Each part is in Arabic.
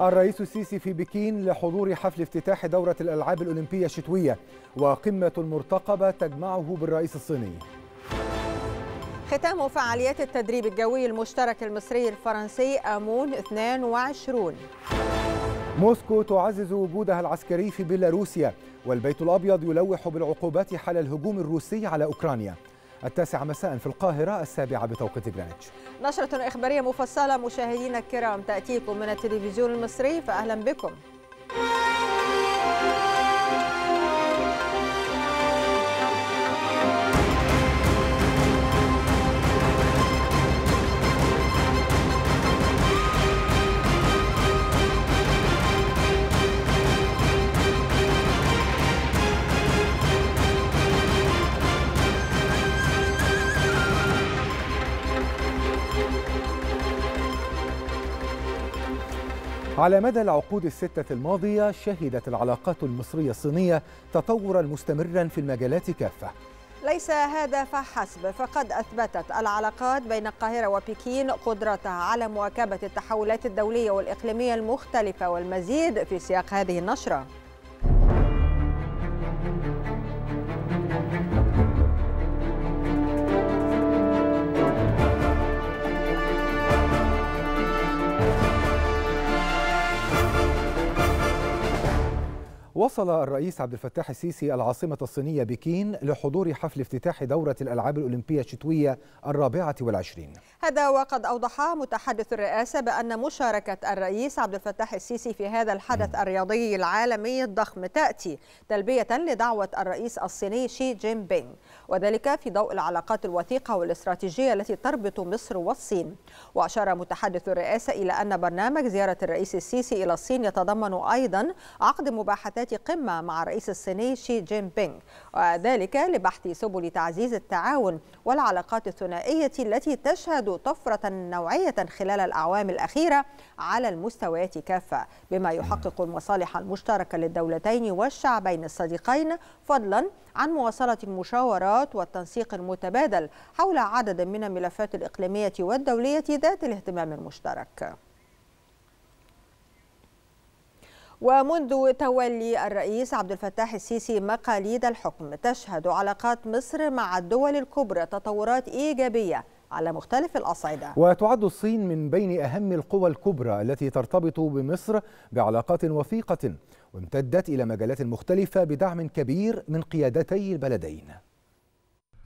الرئيس السيسي في بكين لحضور حفل افتتاح دورة الألعاب الأولمبية الشتوية وقمة مرتقبة تجمعه بالرئيس الصيني. ختام فعاليات التدريب الجوي المشترك المصري الفرنسي آمون 22 موسكو تعزز وجودها العسكري في بيلاروسيا والبيت الأبيض يلوح بالعقوبات حال الهجوم الروسي على أوكرانيا. التاسعة مساء في القاهرة السابعة بتوقيت جرينتش نشرة إخبارية مفصلة مشاهدينا الكرام تأتيكم من التلفزيون المصري فأهلا بكم. على مدى العقود الستة الماضية شهدت العلاقات المصرية الصينية تطورا مستمرا في المجالات كافة. ليس هذا فحسب فقد أثبتت العلاقات بين القاهرة وبكين قدرتها على مواكبة التحولات الدولية والإقليمية المختلفة والمزيد في سياق هذه النشرة. وصل الرئيس عبد الفتاح السيسي العاصمة الصينية بكين لحضور حفل افتتاح دورة الألعاب الأولمبية الشتوية الرابعة والعشرين. هذا وقد أوضح متحدث الرئاسة بأن مشاركة الرئيس عبد الفتاح السيسي في هذا الحدث الرياضي العالمي الضخم تأتي تلبية لدعوة الرئيس الصيني شي جين بينغ وذلك في ضوء العلاقات الوثيقة والاستراتيجية التي تربط مصر والصين. وأشار متحدث الرئاسة إلى أن برنامج زيارة الرئيس السيسي إلى الصين يتضمن أيضا عقد مباحثات قمة مع الرئيس الصيني شي جين بينغ وذلك لبحث سبل تعزيز التعاون والعلاقات الثنائية التي تشهد طفرة نوعية خلال الأعوام الأخيرة على المستويات كافة. بما يحقق المصالح المشتركة للدولتين والشعبين الصديقين فضلا عن مواصلة المشاورات والتنسيق المتبادل حول عدد من الملفات الإقليمية والدولية ذات الاهتمام المشترك. ومنذ تولي الرئيس عبد الفتاح السيسي مقاليد الحكم تشهد علاقات مصر مع الدول الكبرى تطورات إيجابية على مختلف الأصعدة. وتعد الصين من بين أهم القوى الكبرى التي ترتبط بمصر بعلاقات وثيقة وامتدت إلى مجالات مختلفة بدعم كبير من قيادتي البلدين.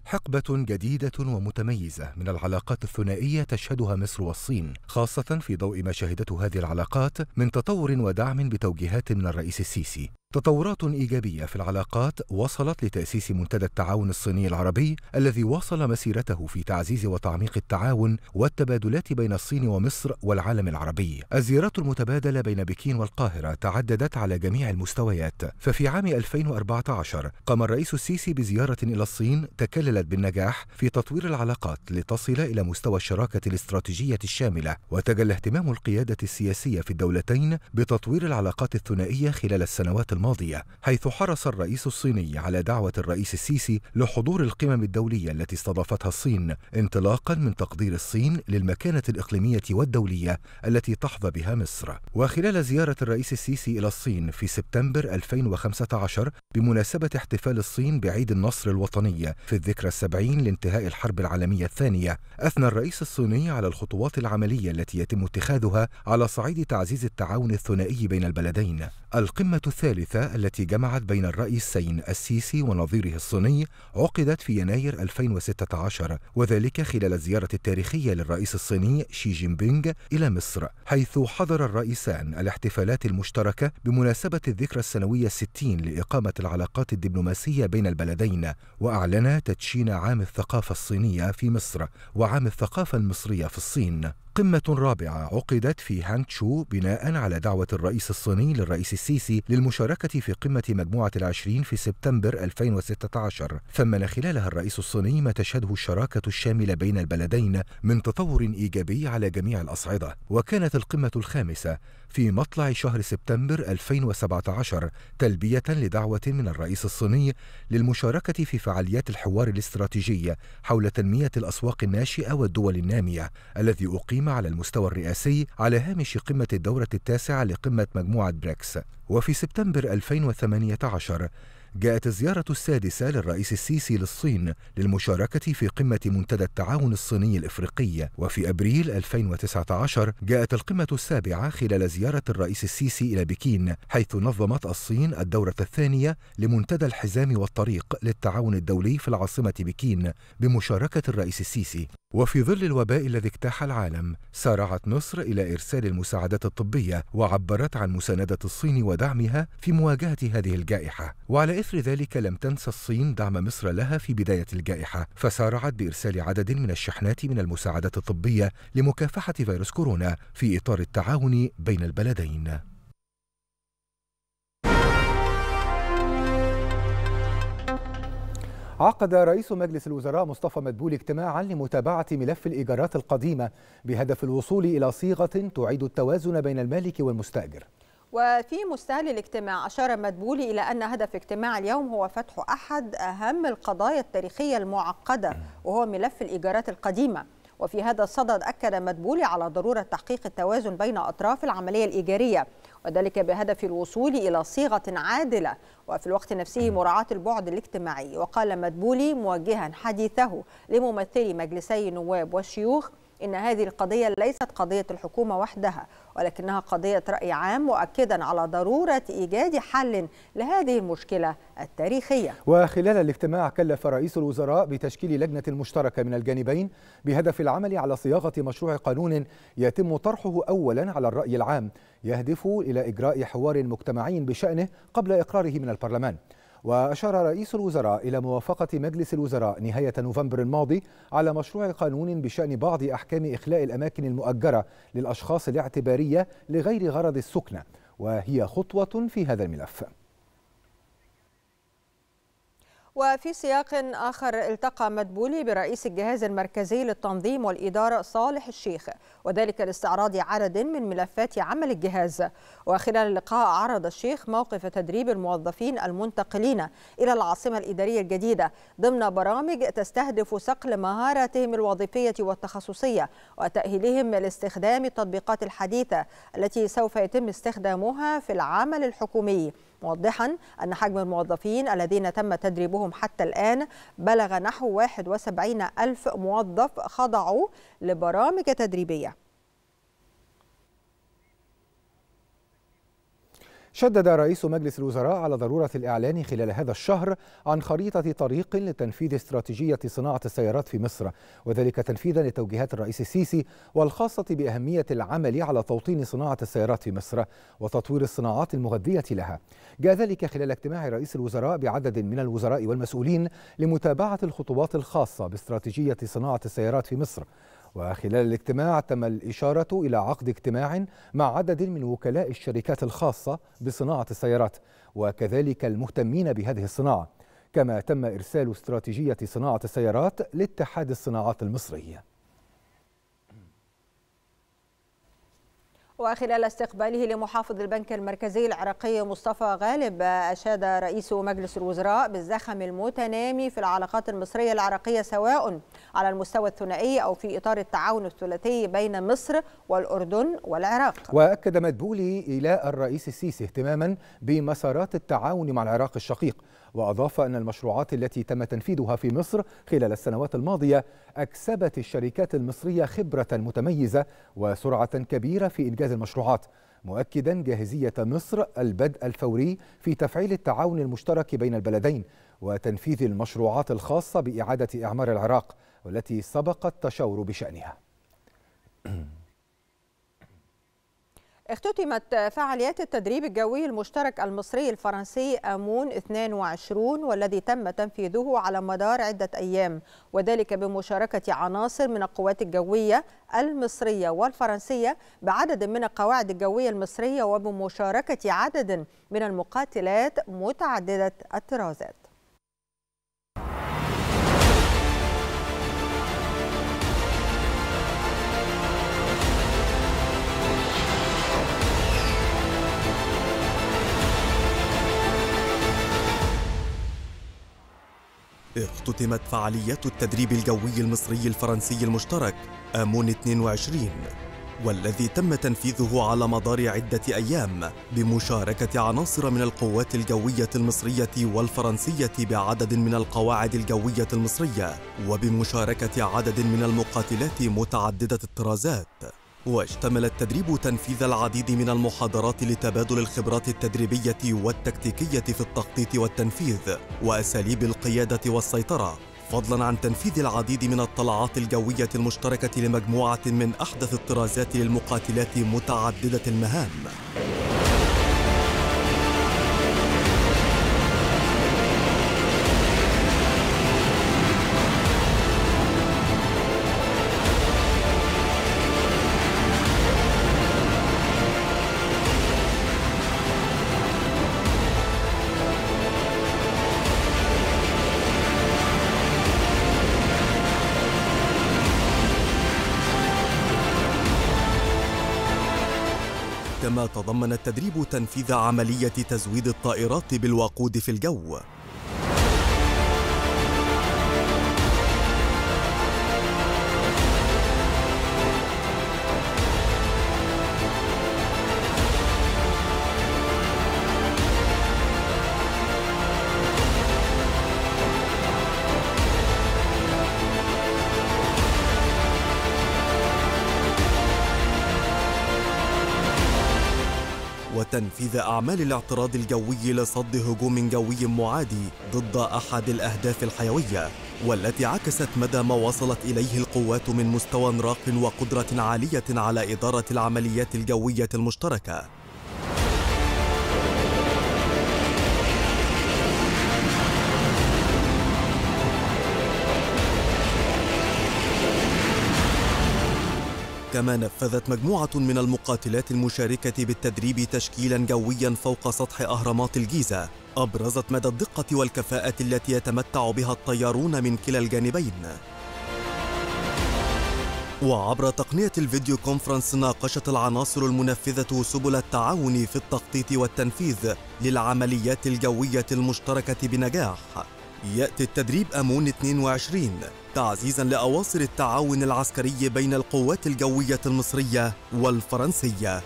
حقبة جديدة ومتميزة من العلاقات الثنائية تشهدها مصر والصين، خاصة في ضوء ما شهدته هذه العلاقات من تطور ودعم بتوجيهات من الرئيس السيسي. تطورات إيجابية في العلاقات وصلت لتأسيس منتدى التعاون الصيني العربي الذي واصل مسيرته في تعزيز وتعميق التعاون والتبادلات بين الصين ومصر والعالم العربي. الزيارات المتبادلة بين بكين والقاهرة تعددت على جميع المستويات، ففي عام 2014 قام الرئيس السيسي بزيارة إلى الصين تكللت بالنجاح في تطوير العلاقات لتصل إلى مستوى الشراكة الاستراتيجية الشاملة، وتجلى اهتمام القيادة السياسية في الدولتين بتطوير العلاقات الثنائية خلال السنوات الماضية حيث حرص الرئيس الصيني على دعوة الرئيس السيسي لحضور القمم الدولية التي استضافتها الصين انطلاقا من تقدير الصين للمكانة الإقليمية والدولية التي تحظى بها مصر. وخلال زيارة الرئيس السيسي إلى الصين في سبتمبر 2015 بمناسبة احتفال الصين بعيد النصر الوطني في الذكرى السبعين لانتهاء الحرب العالمية الثانية أثنى الرئيس الصيني على الخطوات العملية التي يتم اتخاذها على صعيد تعزيز التعاون الثنائي بين البلدين. القمة الثالثة التي جمعت بين الرئيسين السيسي ونظيره الصيني عقدت في يناير 2016 وذلك خلال الزيارة التاريخية للرئيس الصيني شي جين بينغ إلى مصر حيث حضر الرئيسان الاحتفالات المشتركة بمناسبة الذكرى السنوية الستين لإقامة العلاقات الدبلوماسية بين البلدين وأعلن تدشين عام الثقافة الصينية في مصر وعام الثقافة المصرية في الصين. قمة رابعة عقدت في هانتشو بناء على دعوة الرئيس الصيني للرئيس السيسي للمشاركة في قمة مجموعة العشرين في سبتمبر 2016 ثمن خلالها الرئيس الصيني ما تشهده الشراكة الشاملة بين البلدين من تطور إيجابي على جميع الأصعدة. وكانت القمة الخامسة في مطلع شهر سبتمبر 2017 تلبية لدعوة من الرئيس الصيني للمشاركة في فعاليات الحوار الاستراتيجي حول تنمية الأسواق الناشئة والدول النامية الذي أقيم القائمة على المستوى الرئاسي على هامش قمة الدورة التاسعة لقمة مجموعة بريكس. وفي سبتمبر 2018 جاءت الزيارة السادسة للرئيس السيسي للصين للمشاركة في قمة منتدى التعاون الصيني الإفريقي. وفي أبريل 2019 جاءت القمة السابعة خلال زيارة الرئيس السيسي إلى بكين حيث نظمت الصين الدورة الثانية لمنتدى الحزام والطريق للتعاون الدولي في العاصمة بكين بمشاركة الرئيس السيسي. وفي ظل الوباء الذي اجتاح العالم سارعت مصر إلى إرسال المساعدات الطبية وعبرت عن مساندة الصين ودعمها في مواجهة هذه الجائحة. وعلى إثر ذلك لم تنسى الصين دعم مصر لها في بداية الجائحة فسارعت بإرسال عدد من الشحنات من المساعدات الطبية لمكافحة فيروس كورونا في إطار التعاون بين البلدين. عقد رئيس مجلس الوزراء مصطفى مدبولي اجتماعا لمتابعة ملف الإيجارات القديمة بهدف الوصول إلى صيغة تعيد التوازن بين المالك والمستأجر. وفي مستهل الاجتماع أشار مدبولي إلى أن هدف اجتماع اليوم هو فتح أحد أهم القضايا التاريخية المعقدة وهو ملف الإيجارات القديمة. وفي هذا الصدد أكد مدبولي على ضرورة تحقيق التوازن بين أطراف العملية الإيجارية وذلك بهدف الوصول إلى صيغة عادلة وفي الوقت نفسه مراعاة البعد الاجتماعي. وقال مدبولي موجها حديثه لممثلي مجلسي النواب والشيوخ إن هذه القضية ليست قضية الحكومة وحدها ولكنها قضية رأي عام مؤكدا على ضرورة إيجاد حل لهذه المشكلة التاريخية. وخلال الاجتماع كلف رئيس الوزراء بتشكيل لجنة مشتركة من الجانبين بهدف العمل على صياغة مشروع قانون يتم طرحه أولا على الرأي العام يهدف إلى إجراء حوار مجتمعي بشأنه قبل إقراره من البرلمان. وأشار رئيس الوزراء إلى موافقة مجلس الوزراء نهاية نوفمبر الماضي على مشروع قانون بشأن بعض أحكام إخلاء الأماكن المؤجرة للأشخاص الاعتبارية لغير غرض السكنة وهي خطوة في هذا الملف. وفي سياق آخر التقى مدبولي برئيس الجهاز المركزي للتنظيم والإدارة صالح الشيخ وذلك لاستعراض عدد من ملفات عمل الجهاز. وخلال اللقاء عرض الشيخ موقف تدريب الموظفين المنتقلين إلى العاصمة الإدارية الجديدة ضمن برامج تستهدف صقل مهاراتهم الوظيفية والتخصصية وتأهيلهم لاستخدام التطبيقات الحديثة التي سوف يتم استخدامها في العمل الحكومي. موضحا أن حجم الموظفين الذين تم تدريبهم حتى الآن بلغ نحو 71 ألف موظف خضعوا لبرامج تدريبية. شدد رئيس مجلس الوزراء على ضرورة الإعلان خلال هذا الشهر عن خريطة طريق لتنفيذ استراتيجية صناعة السيارات في مصر وذلك تنفيذا لتوجيهات الرئيس السيسي والخاصة بأهمية العمل على توطين صناعة السيارات في مصر وتطوير الصناعات المغذية لها. جاء ذلك خلال اجتماع رئيس الوزراء بعدد من الوزراء والمسؤولين لمتابعة الخطوات الخاصة باستراتيجية صناعة السيارات في مصر. وخلال الاجتماع تم الإشارة إلى عقد اجتماع مع عدد من وكلاء الشركات الخاصة بصناعة السيارات وكذلك المهتمين بهذه الصناعة كما تم إرسال استراتيجية صناعة السيارات لاتحاد الصناعات المصرية. وخلال استقباله لمحافظ البنك المركزي العراقي مصطفى غالب أشاد رئيس مجلس الوزراء بالزخم المتنامي في العلاقات المصرية العراقية سواء على المستوى الثنائي أو في إطار التعاون الثلاثي بين مصر والأردن والعراق. وأكد مدبولي إلى الرئيس السيسي اهتماما بمسارات التعاون مع العراق الشقيق وأضاف أن المشروعات التي تم تنفيذها في مصر خلال السنوات الماضية أكسبت الشركات المصرية خبرة متميزة وسرعة كبيرة في إنجاز المشروعات مؤكدا جاهزية مصر البدء الفوري في تفعيل التعاون المشترك بين البلدين وتنفيذ المشروعات الخاصة بإعادة إعمار العراق والتي سبق التشاور بشأنها. اختتمت فعاليات التدريب الجوي المشترك المصري الفرنسي أمون 22 والذي تم تنفيذه على مدار عدة أيام وذلك بمشاركة عناصر من القوات الجوية المصرية والفرنسية بعدد من القواعد الجوية المصرية وبمشاركة عدد من المقاتلات متعددة الطرازات. اختتمت فعاليات التدريب الجوي المصري الفرنسي المشترك آمون 22 والذي تم تنفيذه على مدار عدة أيام بمشاركة عناصر من القوات الجوية المصرية والفرنسية بعدد من القواعد الجوية المصرية وبمشاركة عدد من المقاتلات متعددة الطرازات. واشتمل التدريب تنفيذ العديد من المحاضرات لتبادل الخبرات التدريبية والتكتيكية في التخطيط والتنفيذ وأساليب القيادة والسيطرة. فضلا عن تنفيذ العديد من الطلعات الجوية المشتركة لمجموعة من أحدث الطرازات للمقاتلات متعددة المهام. تضمن التدريب تنفيذ عملية تزويد الطائرات بالوقود في الجو. وتنفيذ أعمال الاعتراض الجوي لصد هجوم جوي معادي ضد أحد الأهداف الحيوية والتي عكست مدى ما وصلت إليه القوات من مستوى راق وقدرة عالية على إدارة العمليات الجوية المشتركة. كما نفذت مجموعة من المقاتلات المشاركة بالتدريب تشكيلا جويا فوق سطح أهرامات الجيزة أبرزت مدى الدقة والكفاءة التي يتمتع بها الطيارون من كلا الجانبين. وعبر تقنية الفيديو كونفرنس ناقشت العناصر المنفذة سبل التعاون في التخطيط والتنفيذ للعمليات الجوية المشتركة بنجاح. يأتي التدريب أمون 22 تعزيزا لأواصر التعاون العسكري بين القوات الجوية المصرية والفرنسية.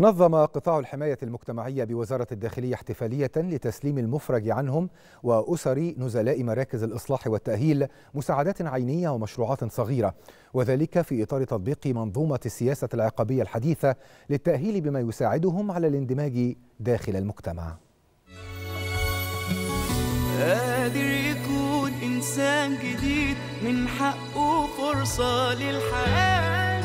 نظم قطاع الحماية المجتمعية بوزارة الداخلية احتفالية لتسليم المفرج عنهم وأسر نزلاء مراكز الإصلاح والتأهيل مساعدات عينية ومشروعات صغيرة وذلك في إطار تطبيق منظومة السياسة العقابية الحديثة للتأهيل بما يساعدهم على الاندماج داخل المجتمع. قادر يكون إنسان جديد من حقه فرصة للحياة.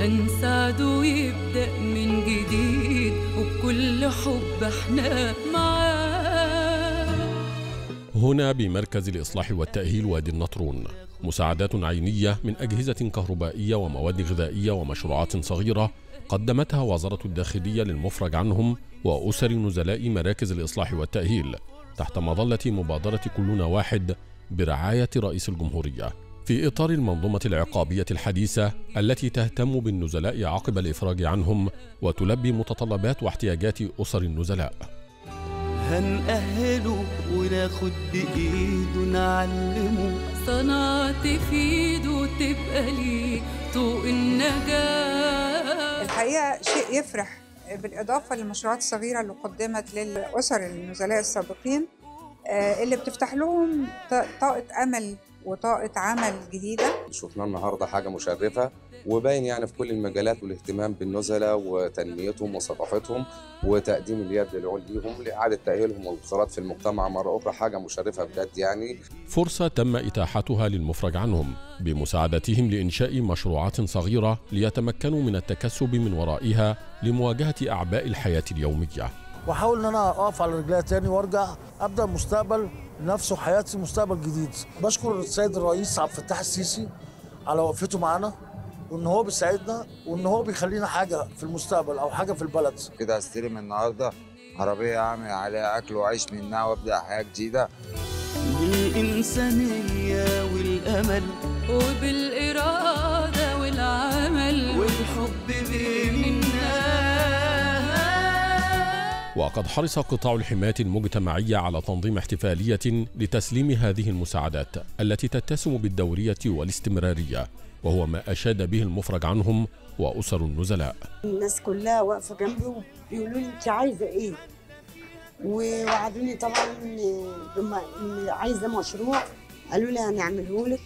هنساعده يبدأ من جديد وبكل حب إحنا معاه. هنا بمركز الإصلاح والتأهيل وادي النطرون. مساعدات عينية من أجهزة كهربائية ومواد غذائية ومشروعات صغيرة قدمتها وزارة الداخلية للمفرج عنهم وأسر نزلاء مراكز الإصلاح والتأهيل تحت مظلة مبادرة كلنا واحد برعاية رئيس الجمهورية. في إطار المنظومة العقابية الحديثة التي تهتم بالنزلاء عقب الإفراج عنهم وتلبي متطلبات واحتياجات أسر النزلاء. هنأهله وناخد بإيده نعلمه. صنعت في إيده تبقى ليه طوق النجاة. الحقيقة شيء يفرح بالإضافة للمشروعات الصغيرة اللي قدمت للأسر النزلاء السابقين آه، اللي بتفتح لهم طاقة أمل وطاقة عمل جديدة. شفنا النهارده حاجة مشرفة. وباين يعني في كل المجالات والاهتمام بالنزلاء وتنميتهم وثقافتهم وتقديم اليد العليا ليهم لإعادة تأهيلهم والانخراط في المجتمع. مرة أخرى حاجة مشرفة بجد يعني. فرصة تم إتاحتها للمفرج عنهم بمساعدتهم لإنشاء مشروعات صغيرة ليتمكنوا من التكسب من ورائها لمواجهة أعباء الحياة اليومية. وأحاول إن أنا أقف على رجليا تاني وأرجع أبدأ مستقبل نفسه حياتي مستقبل جديد. بشكر السيد الرئيس عبد الفتاح السيسي على وقفته معانا. وإن هو بيساعدنا وإن هو بيخلينا حاجة في المستقبل أو حاجة في البلد. كده هستلم النهارده عربية أعمل عليها أكل وأعيش منها وأبدأ حياة جديدة. بالإنسانية والأمل. وبالإرادة والعمل. والحب بين الناس وقد حرص قطاع الحماية المجتمعية على تنظيم احتفالية لتسليم هذه المساعدات التي تتسم بالدورية والاستمرارية. وهو ما أشاد به المفرج عنهم وأسر النزلاء. الناس كلها واقفة جنبي وبيقولوا لي انت عايزة إيه؟ ووعدوني طبعا عايزة مشروع. قالوا لي هنعمله لك.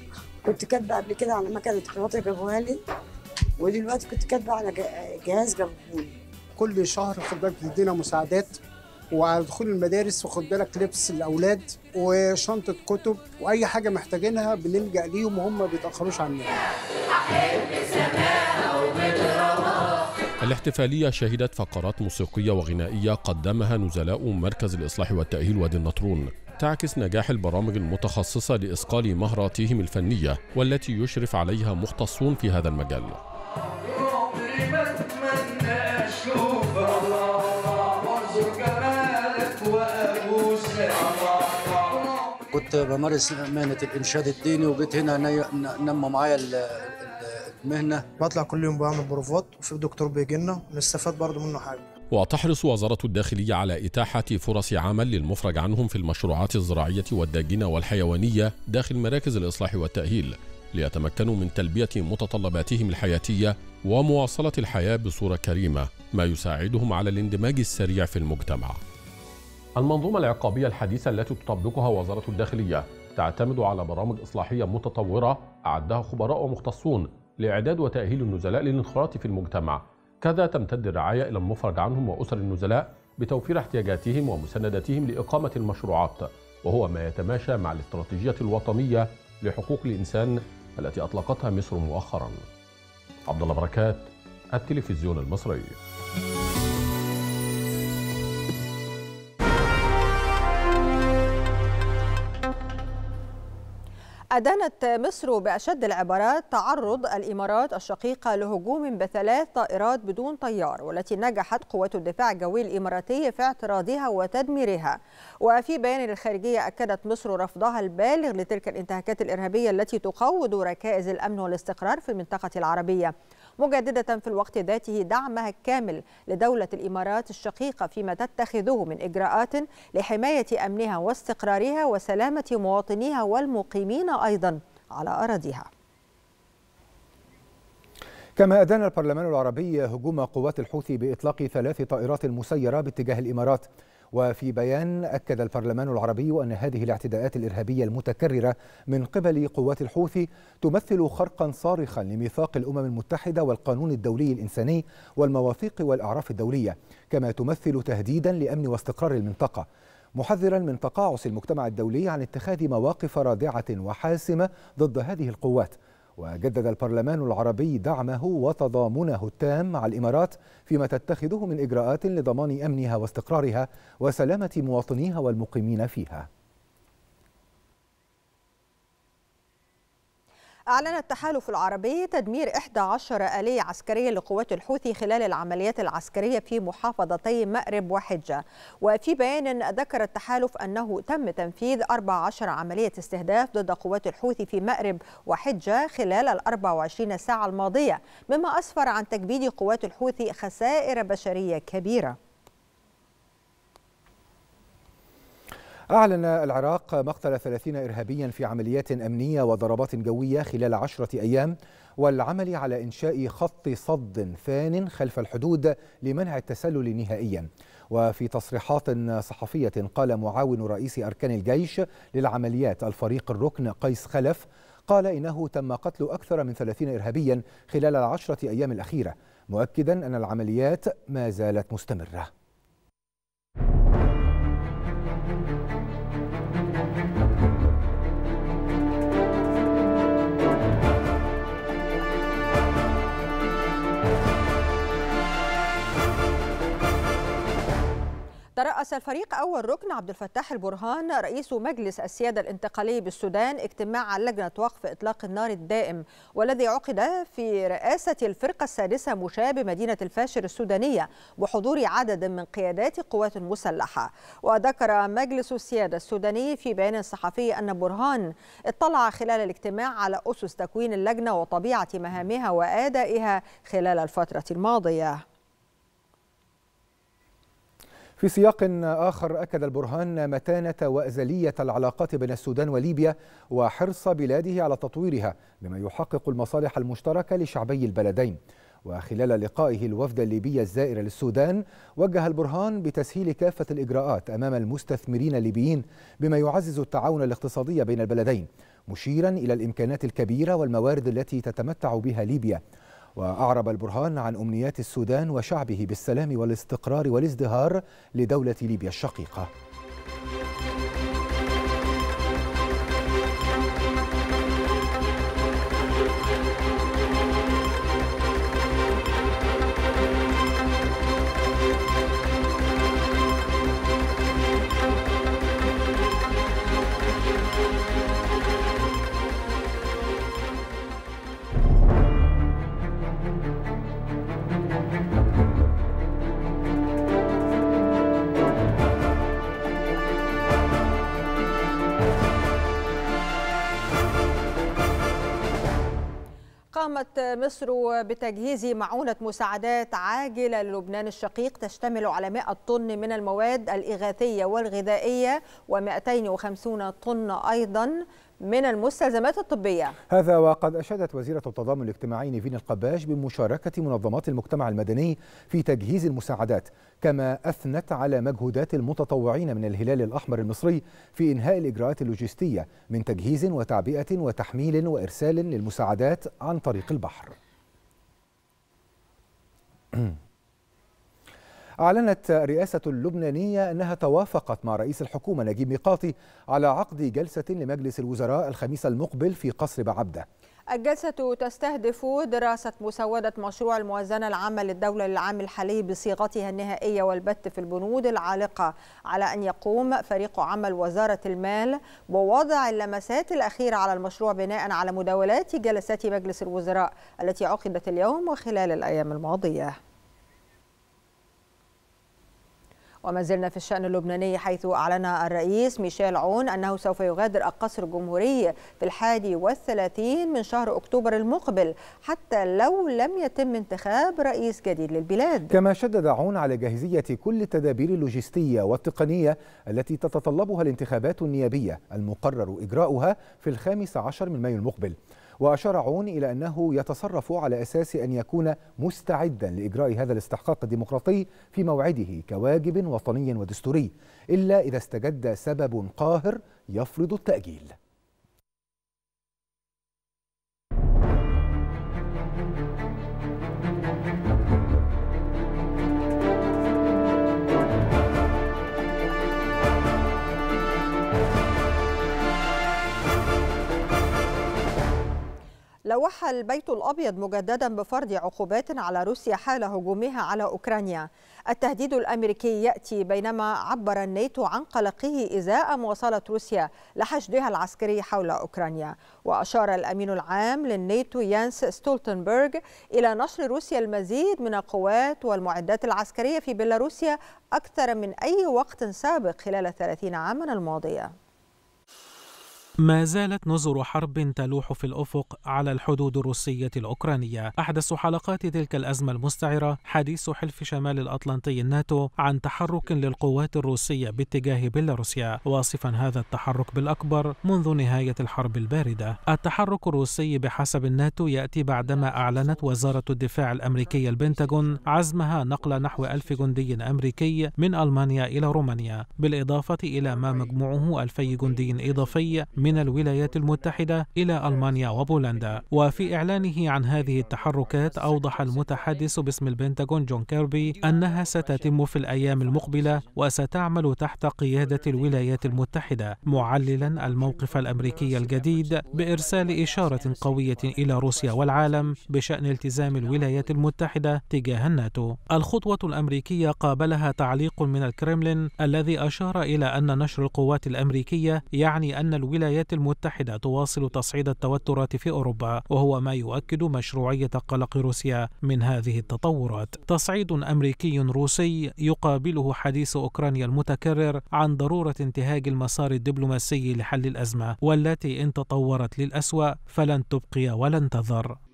كنت كاتبة قبل كده على مكنة خياطه جابوها لي ودلوقتي كنت كاتبة على جه- جهاز جابوه كل شهر خد بالك بتدينا مساعدات وعلى دخول المدارس وخد بالك لبس الأولاد وشنطة كتب وأي حاجة محتاجينها بنلجأ ليهم وهم ما بيتأخروش عننا. الاحتفالية شهدت فقرات موسيقية وغنائية قدمها نزلاء مركز الإصلاح والتأهيل وادي النطرون تعكس نجاح البرامج المتخصصة لإصقال مهاراتهم الفنية والتي يشرف عليها مختصون في هذا المجال. كنت بمارس مهنة الإنشاد الديني وجيت هنا نمى معايا ال- ال- المهنة. بطلع كل يوم بعمل بروفات وفي دكتور بيجي لنا نستفاد برضه منه حاجة. وتحرص وزارة الداخلية على إتاحة فرص عمل للمفرج عنهم في المشروعات الزراعية والداجنة والحيوانية داخل مراكز الإصلاح والتأهيل ليتمكنوا من تلبية متطلباتهم الحياتية ومواصلة الحياة بصورة كريمة ما يساعدهم على الاندماج السريع في المجتمع. المنظومة العقابية الحديثة التي تطبقها وزارة الداخلية تعتمد على برامج إصلاحية متطورة أعدها خبراء ومختصون لإعداد وتأهيل النزلاء للانخراط في المجتمع. كذا تمتد الرعاية إلى المفرج عنهم وأسر النزلاء بتوفير احتياجاتهم ومسانداتهم لإقامة المشروعات وهو ما يتماشى مع الاستراتيجية الوطنية لحقوق الإنسان التي أطلقتها مصر مؤخرا. عبد الله بركات التلفزيون المصري. أدانت مصر بأشد العبارات تعرض الإمارات الشقيقة لهجوم بثلاث طائرات بدون طيار والتي نجحت قوات الدفاع الجوي الإماراتي في اعتراضها وتدميرها. وفي بيان للخارجية أكدت مصر رفضها البالغ لتلك الانتهاكات الإرهابية التي تقوض ركائز الأمن والاستقرار في المنطقة العربية. مجددة في الوقت ذاته دعمها الكامل لدولة الإمارات الشقيقة فيما تتخذه من إجراءات لحماية أمنها واستقرارها وسلامة مواطنيها والمقيمين أيضا على أراضيها. كما أدان البرلمان العربي هجوم قوات الحوثي بإطلاق ثلاث طائرات مسيرة باتجاه الإمارات. وفي بيان أكد البرلمان العربي أن هذه الاعتداءات الإرهابية المتكررة من قبل قوات الحوثي تمثل خرقا صارخا لميثاق الأمم المتحدة والقانون الدولي الإنساني والمواثيق والأعراف الدولية كما تمثل تهديدا لأمن واستقرار المنطقة. محذرا من تقاعس المجتمع الدولي عن اتخاذ مواقف رادعة وحاسمة ضد هذه القوات. وجدد البرلمان العربي دعمه وتضامنه التام مع الإمارات فيما تتخذه من إجراءات لضمان أمنها واستقرارها وسلامة مواطنيها والمقيمين فيها. أعلن التحالف العربي تدمير 11 آلية عسكرية لقوات الحوثي خلال العمليات العسكرية في محافظتي مأرب وحجة. وفي بيان ذكر التحالف أنه تم تنفيذ 14 عملية استهداف ضد قوات الحوثي في مأرب وحجة خلال ال 24 ساعة الماضية مما أسفر عن تكبيد قوات الحوثي خسائر بشرية كبيرة. أعلن العراق مقتل 30 إرهابيا في عمليات أمنية وضربات جوية خلال عشرة أيام والعمل على إنشاء خط صد ثان خلف الحدود لمنع التسلل نهائيا. وفي تصريحات صحفية قال معاون رئيس أركان الجيش للعمليات الفريق الركن قيس خلف قال إنه تم قتل أكثر من 30 إرهابيا خلال العشرة أيام الأخيرة مؤكدا أن العمليات ما زالت مستمرة. ترأس الفريق أول ركن عبد الفتاح البرهان رئيس مجلس السيادة الانتقالي بالسودان اجتماع لجنة وقف إطلاق النار الدائم والذي عقد في رئاسة الفرقة السادسة مشاة بمدينة الفاشر السودانية بحضور عدد من قيادات قوات مسلحة. وذكر مجلس السيادة السوداني في بيان صحفي أن برهان اطلع خلال الاجتماع على أسس تكوين اللجنة وطبيعة مهامها وأدائها خلال الفترة الماضية. في سياق آخر أكد البرهان متانة وأزلية العلاقات بين السودان وليبيا وحرص بلاده على تطويرها بما يحقق المصالح المشتركة لشعبي البلدين. وخلال لقائه الوفد الليبي الزائر للسودان وجه البرهان بتسهيل كافة الإجراءات أمام المستثمرين الليبيين بما يعزز التعاون الاقتصادي بين البلدين مشيرا إلى الإمكانات الكبيرة والموارد التي تتمتع بها ليبيا. وأعرب البرهان عن أمنيات السودان وشعبه بالسلام والاستقرار والازدهار لدولة ليبيا الشقيقة. مصر بتجهيز معونة مساعدات عاجلة للبنان الشقيق تشتمل على 100 طن من المواد الإغاثية والغذائية و250 طن أيضا من المستلزمات الطبية. هذا وقد أشادت وزيرة التضامن الاجتماعي نيفين القباش بمشاركة منظمات المجتمع المدني في تجهيز المساعدات. كما أثنت على مجهودات المتطوعين من الهلال الأحمر المصري في إنهاء الإجراءات اللوجستية من تجهيز وتعبئة وتحميل وإرسال للمساعدات عن طريق البحر. أعلنت الرئاسة اللبنانية أنها توافقت مع رئيس الحكومة نجيب ميقاتي على عقد جلسة لمجلس الوزراء الخميس المقبل في قصر بعبدة. الجلسة تستهدف دراسة مسودة مشروع الموازنة العامة للدولة للعام الحالي بصيغتها النهائية والبت في البنود العالقة على أن يقوم فريق عمل وزارة المال بوضع اللمسات الأخيرة على المشروع بناء على مداولات جلسات مجلس الوزراء التي عقدت اليوم وخلال الأيام الماضية. وما زلنا في الشأن اللبناني حيث أعلن الرئيس ميشيل عون أنه سوف يغادر القصر الجمهوري في الحادي والثلاثين من شهر أكتوبر المقبل حتى لو لم يتم انتخاب رئيس جديد للبلاد. كما شدد عون على جاهزية كل التدابير اللوجستية والتقنية التي تتطلبها الانتخابات النيابية المقرر إجراؤها في الخامس عشر من مايو المقبل. وأشار عون إلى أنه يتصرف على أساس أن يكون مستعدا لإجراء هذا الاستحقاق الديمقراطي في موعده كواجب وطني ودستوري إلا إذا استجد سبب قاهر يفرض التأجيل. لوح البيت الأبيض مجددا بفرض عقوبات على روسيا حال هجومها على أوكرانيا. التهديد الأمريكي يأتي بينما عبر الناتو عن قلقه إزاء مواصلة روسيا لحشدها العسكري حول أوكرانيا. وأشار الأمين العام للناتو يانس ستولتنبرغ إلى نشر روسيا المزيد من القوات والمعدات العسكرية في بيلاروسيا أكثر من أي وقت سابق خلال الثلاثين عاما الماضية. ما زالت نظر حرب تلوح في الأفق على الحدود الروسية الأوكرانية. أحدث حلقات تلك الأزمة المستعرة حديث حلف شمال الأطلنطي الناتو عن تحرك للقوات الروسية باتجاه بيلاروسيا. واصفا هذا التحرك بالأكبر منذ نهاية الحرب الباردة. التحرك الروسي بحسب الناتو يأتي بعدما أعلنت وزارة الدفاع الأمريكية البنتاغون عزمها نقل نحو ألف جندي أمريكي من ألمانيا إلى رومانيا بالإضافة إلى ما مجموعه ألفي جندي إضافي من الولايات المتحدة إلى ألمانيا وبولندا. وفي إعلانه عن هذه التحركات أوضح المتحدث باسم البنتاغون جون كيربي أنها ستتم في الأيام المقبلة وستعمل تحت قيادة الولايات المتحدة معللا الموقف الأمريكي الجديد بإرسال إشارة قوية إلى روسيا والعالم بشأن التزام الولايات المتحدة تجاه الناتو. الخطوة الأمريكية قابلها تعليق من الكرملين الذي أشار إلى أن نشر القوات الأمريكية يعني أن الولايات الولايات المتحدة تواصل تصعيد التوترات في أوروبا وهو ما يؤكد مشروعية قلق روسيا من هذه التطورات. تصعيد أمريكي روسي يقابله حديث أوكرانيا المتكرر عن ضرورة انتهاج المسار الدبلوماسي لحل الأزمة والتي إن تطورت للأسوأ فلن تبقي ولن تذر.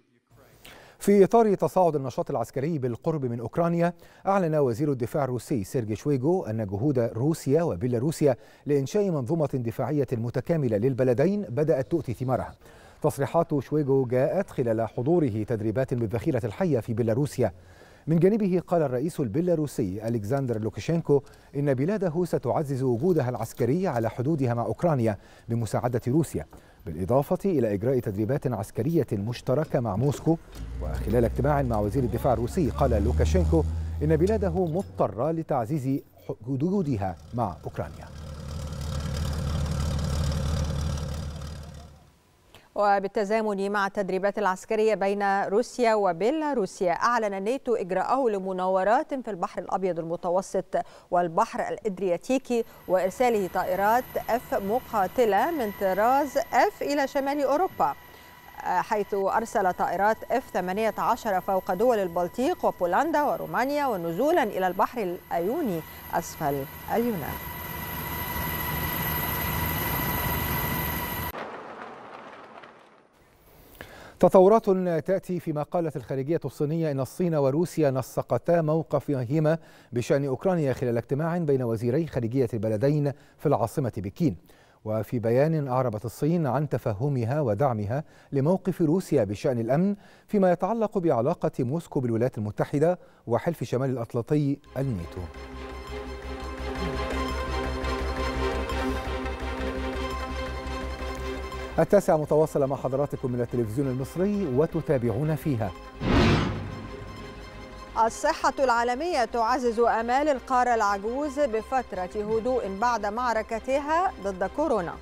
في إطار تصاعد النشاط العسكري بالقرب من أوكرانيا أعلن وزير الدفاع الروسي سيرجي شويغو أن جهود روسيا وبيلاروسيا لإنشاء منظومة دفاعية متكاملة للبلدين بدأت تؤتي ثمارها. تصريحات شويغو جاءت خلال حضوره تدريبات بالذخيرة الحية في بيلاروسيا. من جانبه قال الرئيس البيلاروسي ألكسندر لوكاشينكو إن بلاده ستعزز وجودها العسكري على حدودها مع أوكرانيا بمساعدة روسيا. بالإضافة إلى إجراء تدريبات عسكرية مشتركة مع موسكو وخلال اجتماع مع وزير الدفاع الروسي قال لوكاشينكو إن بلاده مضطرة لتعزيز حدودها مع أوكرانيا. وبالتزامن مع التدريبات العسكرية بين روسيا وبيلاروسيا. أعلن الناتو إجراءه لمناورات في البحر الأبيض المتوسط والبحر الإدرياتيكي وإرساله طائرات أف مقاتلة من طراز أف إلى شمال أوروبا حيث أرسل طائرات اف 18 فوق دول البلطيق وبولندا ورومانيا ونزولا إلى البحر الأيوني أسفل اليونان. تطورات تأتي فيما قالت الخارجية الصينية أن الصين وروسيا نسقتا موقفهما بشأن أوكرانيا خلال اجتماع بين وزيري خارجية البلدين في العاصمة بكين. وفي بيان أعربت الصين عن تفهمها ودعمها لموقف روسيا بشأن الأمن فيما يتعلق بعلاقة موسكو بالولايات المتحدة وحلف شمال الأطلنطي الناتو التاسعة متواصلة مع حضراتكم من التلفزيون المصري وتتابعون فيها. الصحة العالمية تعزز آمال القارة العجوز بفترة هدوء بعد معركتها ضد كورونا.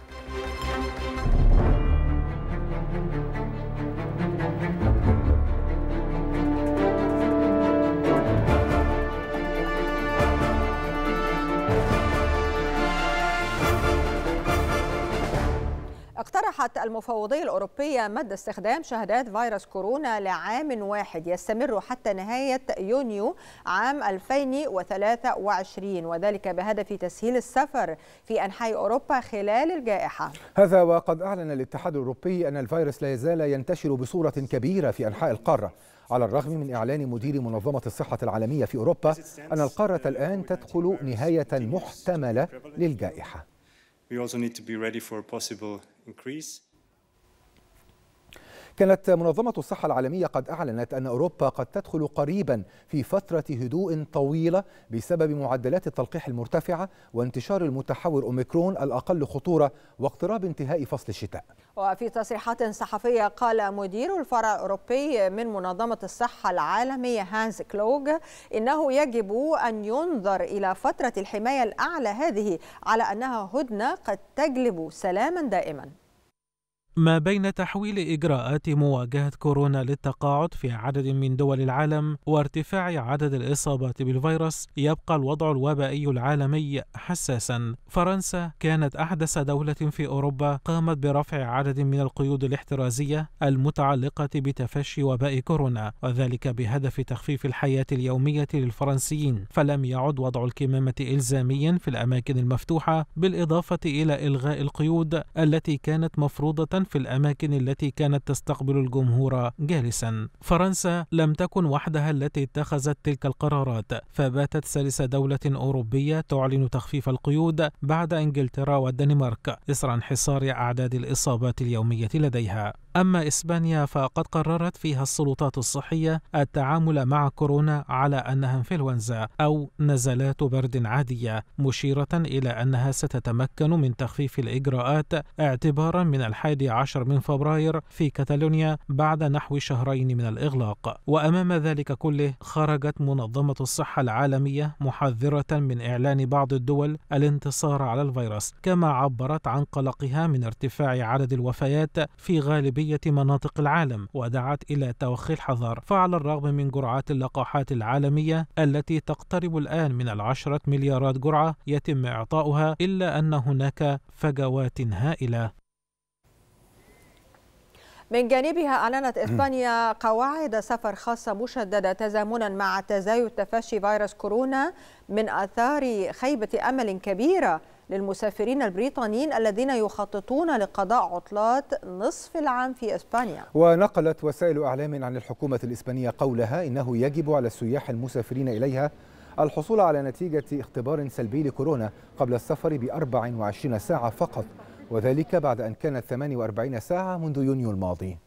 اقترحت المفوضية الأوروبية مد استخدام شهادات فيروس كورونا لعام واحد يستمر حتى نهاية يونيو عام 2023 وذلك بهدف تسهيل السفر في أنحاء أوروبا خلال الجائحة. هذا وقد أعلن الاتحاد الأوروبي أن الفيروس لا يزال ينتشر بصورة كبيرة في أنحاء القارة على الرغم من إعلان مدير منظمة الصحة العالمية في أوروبا أن القارة الآن تدخل نهاية محتملة للجائحة. We also need to be ready for a possible increase. كانت منظمة الصحة العالمية قد أعلنت أن أوروبا قد تدخل قريبا في فترة هدوء طويلة بسبب معدلات التلقيح المرتفعة وانتشار المتحور أوميكرون الأقل خطورة واقتراب انتهاء فصل الشتاء. وفي تصريحات صحفية قال مدير الفرع الأوروبي من منظمة الصحة العالمية هانز كلوغ إنه يجب أن ينظر إلى فترة الحماية الأعلى هذه على أنها هدنة قد تجلب سلاما دائما. ما بين تحويل إجراءات مواجهة كورونا للتقاعد في عدد من دول العالم وارتفاع عدد الإصابات بالفيروس يبقى الوضع الوبائي العالمي حساسا. فرنسا كانت أحدث دولة في أوروبا قامت برفع عدد من القيود الاحترازية المتعلقة بتفشي وباء كورونا وذلك بهدف تخفيف الحياة اليومية للفرنسيين. فلم يعد وضع الكمامة إلزاميا في الأماكن المفتوحة بالإضافة إلى إلغاء القيود التي كانت مفروضة في الأماكن التي كانت تستقبل الجمهور جالسا. فرنسا لم تكن وحدها التي اتخذت تلك القرارات فباتت ثالث دولة أوروبية تعلن تخفيف القيود بعد إنجلترا والدنمارك إثر انحصار أعداد الإصابات اليومية لديها. أما إسبانيا فقد قررت فيها السلطات الصحية التعامل مع كورونا على أنها إنفلونزا أو نزلات برد عادية مشيرة إلى أنها ستتمكن من تخفيف الإجراءات اعتبارا من الحادي عشر من فبراير في كاتالونيا بعد نحو شهرين من الإغلاق. وأمام ذلك كله خرجت منظمة الصحة العالمية محذرة من إعلان بعض الدول الانتصار على الفيروس كما عبرت عن قلقها من ارتفاع عدد الوفيات في غالبية مناطق العالم ودعت إلى توخي الحذر فعلى الرغم من جرعات اللقاحات العالمية التي تقترب الآن من العشرة مليارات جرعة يتم إعطاؤها إلا أن هناك فجوات هائلة. من جانبها أعلنت إسبانيا قواعد سفر خاصة مشددة تزامنا مع تزايد تفشي فيروس كورونا من آثار خيبة أمل كبيرة للمسافرين البريطانيين الذين يخططون لقضاء عطلات نصف العام في إسبانيا. ونقلت وسائل إعلام عن الحكومة الإسبانية قولها إنه يجب على السياح المسافرين إليها الحصول على نتيجة اختبار سلبي لكورونا قبل السفر ب 24 ساعة فقط. وذلك بعد أن كانت 48 ساعة منذ يونيو الماضي.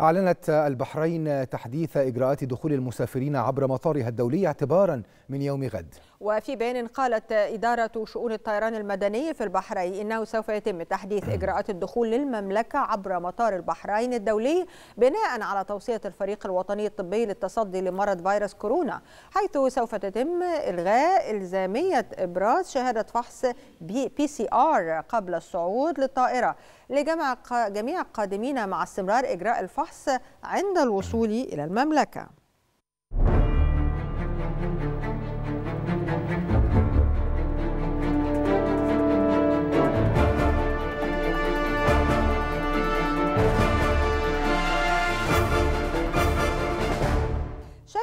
أعلنت البحرين تحديث إجراءات دخول المسافرين عبر مطارها الدولي اعتبارا من يوم غد. وفي بيان قالت إدارة شؤون الطيران المدني في البحرين إنه سوف يتم تحديث إجراءات الدخول للمملكة عبر مطار البحرين الدولي بناء على توصية الفريق الوطني الطبي للتصدي لمرض فيروس كورونا حيث سوف تتم إلغاء إلزامية إبراز شهادة فحص بي, بي سي آر قبل الصعود للطائرة. لجمع جميع القادمين مع استمرار إجراء الفحص عند الوصول إلى المملكة.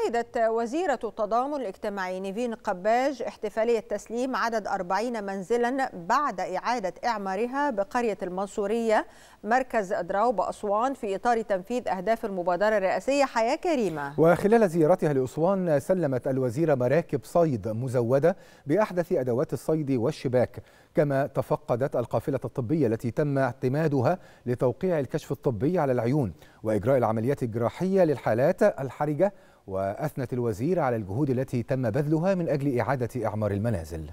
شهدت وزيرة التضامن الاجتماعي نيفين قباج احتفالية تسليم عدد 40 منزلا بعد إعادة إعمارها بقرية المنصورية مركز أدراو بأسوان في إطار تنفيذ أهداف المبادرة الرئاسية. حياة كريمة. وخلال زيارتها لأسوان سلمت الوزيرة مراكب صيد مزودة بأحدث أدوات الصيد والشباك كما تفقدت القافلة الطبية التي تم اعتمادها لتوقيع الكشف الطبي على العيون وإجراء العمليات الجراحية للحالات الحرجة وأثنت الوزير على الجهود التي تم بذلها من أجل إعادة إعمار المنازل.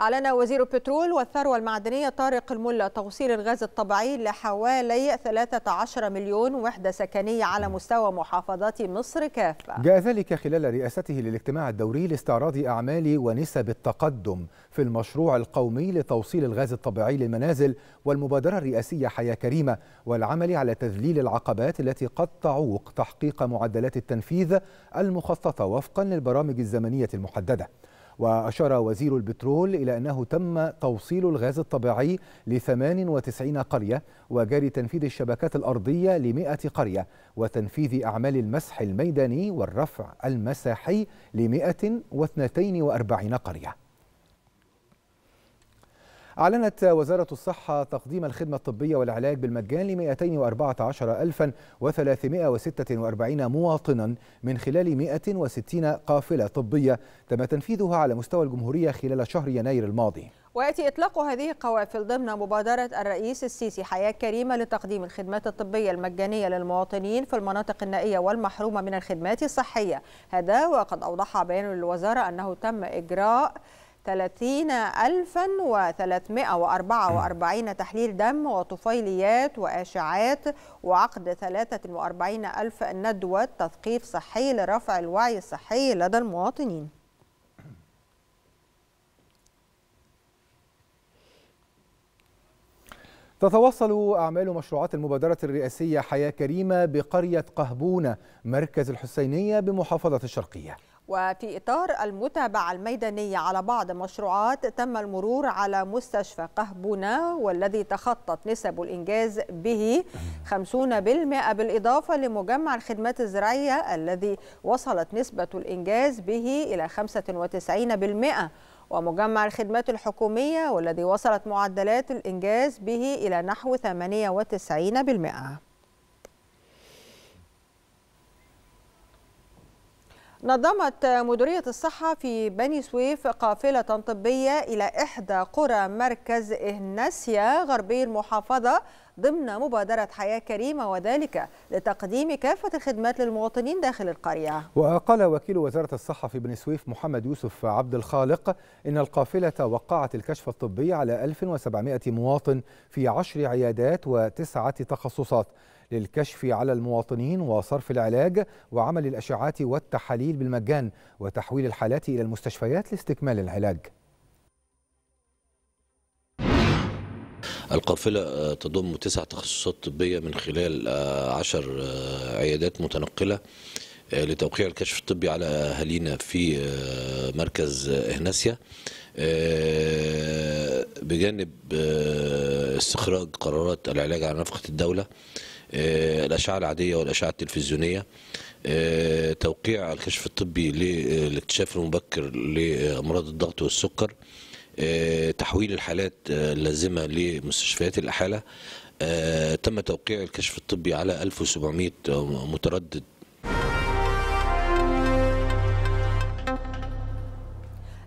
أعلن وزير البترول والثروة المعدنية طارق الملا توصيل الغاز الطبيعي لحوالي 13 مليون وحدة سكنية على مستوى محافظات مصر كافة. جاء ذلك خلال رئاسته للاجتماع الدوري لاستعراض أعمال ونسب التقدم في المشروع القومي لتوصيل الغاز الطبيعي للمنازل والمبادرة الرئاسية حياة كريمة والعمل على تذليل العقبات التي قد تعوق تحقيق معدلات التنفيذ المخططة وفقا للبرامج الزمنية المحددة. وأشار وزير البترول إلى أنه تم توصيل الغاز الطبيعي ل 98 قرية وجاري تنفيذ الشبكات الأرضية ل 100 قرية وتنفيذ أعمال المسح الميداني والرفع المساحي ل 142 قرية. أعلنت وزارة الصحة تقديم الخدمة الطبية والعلاج بالمجان ل 214346 مواطنا من خلال 160 قافلة طبية تم تنفيذها على مستوى الجمهورية خلال شهر يناير الماضي. ويأتي إطلاق هذه القوافل ضمن مبادرة الرئيس السيسي حياة كريمة لتقديم الخدمات الطبية المجانية للمواطنين في المناطق النائية والمحرومة من الخدمات الصحية. هذا وقد أوضح بيان الوزارة أنه تم إجراء 30344 تحليل دم وطفيليات وأشعات وعقد 43 ألف ندوة تثقيف صحي لرفع الوعي الصحي لدى المواطنين. تتواصل أعمال مشروعات المبادرة الرئاسية حياة كريمة بقرية قهبونة مركز الحسينية بمحافظة الشرقية. وفي إطار المتابعة الميدانية على بعض المشروعات تم المرور على مستشفى قهبونة والذي تخطت نسب الإنجاز به 50% بالإضافة لمجمع الخدمات الزراعية الذي وصلت نسبة الإنجاز به إلى 95% ومجمع الخدمات الحكومية والذي وصلت معدلات الإنجاز به إلى نحو 98% نظمت مديرية الصحة في بني سويف قافلة طبية إلى إحدى قرى مركز إهناسيا غربي المحافظة ضمن مبادرة حياة كريمة وذلك لتقديم كافة الخدمات للمواطنين داخل القرية. وقال وكيل وزارة الصحة في بني سويف محمد يوسف عبد الخالق إن القافلة وقعت الكشف الطبي على 1700 مواطن في عشر عيادات وتسعة تخصصات. للكشف على المواطنين وصرف العلاج وعمل الأشعات والتحاليل بالمجان وتحويل الحالات إلى المستشفيات لاستكمال العلاج. القافلة تضم تسع تخصصات طبية من خلال عشر عيادات متنقلة لتوقيع الكشف الطبي على أهالينا في مركز إهناسيا. بجانب استخراج قرارات العلاج على نفقة الدولة آه، الأشعة العادية والأشعة التلفزيونية آه، توقيع الكشف الطبي للاكتشاف المبكر لأمراض الضغط والسكر آه، تحويل الحالات آه، اللازمة لمستشفيات الأحالة آه، تم توقيع الكشف الطبي على 1700 متردد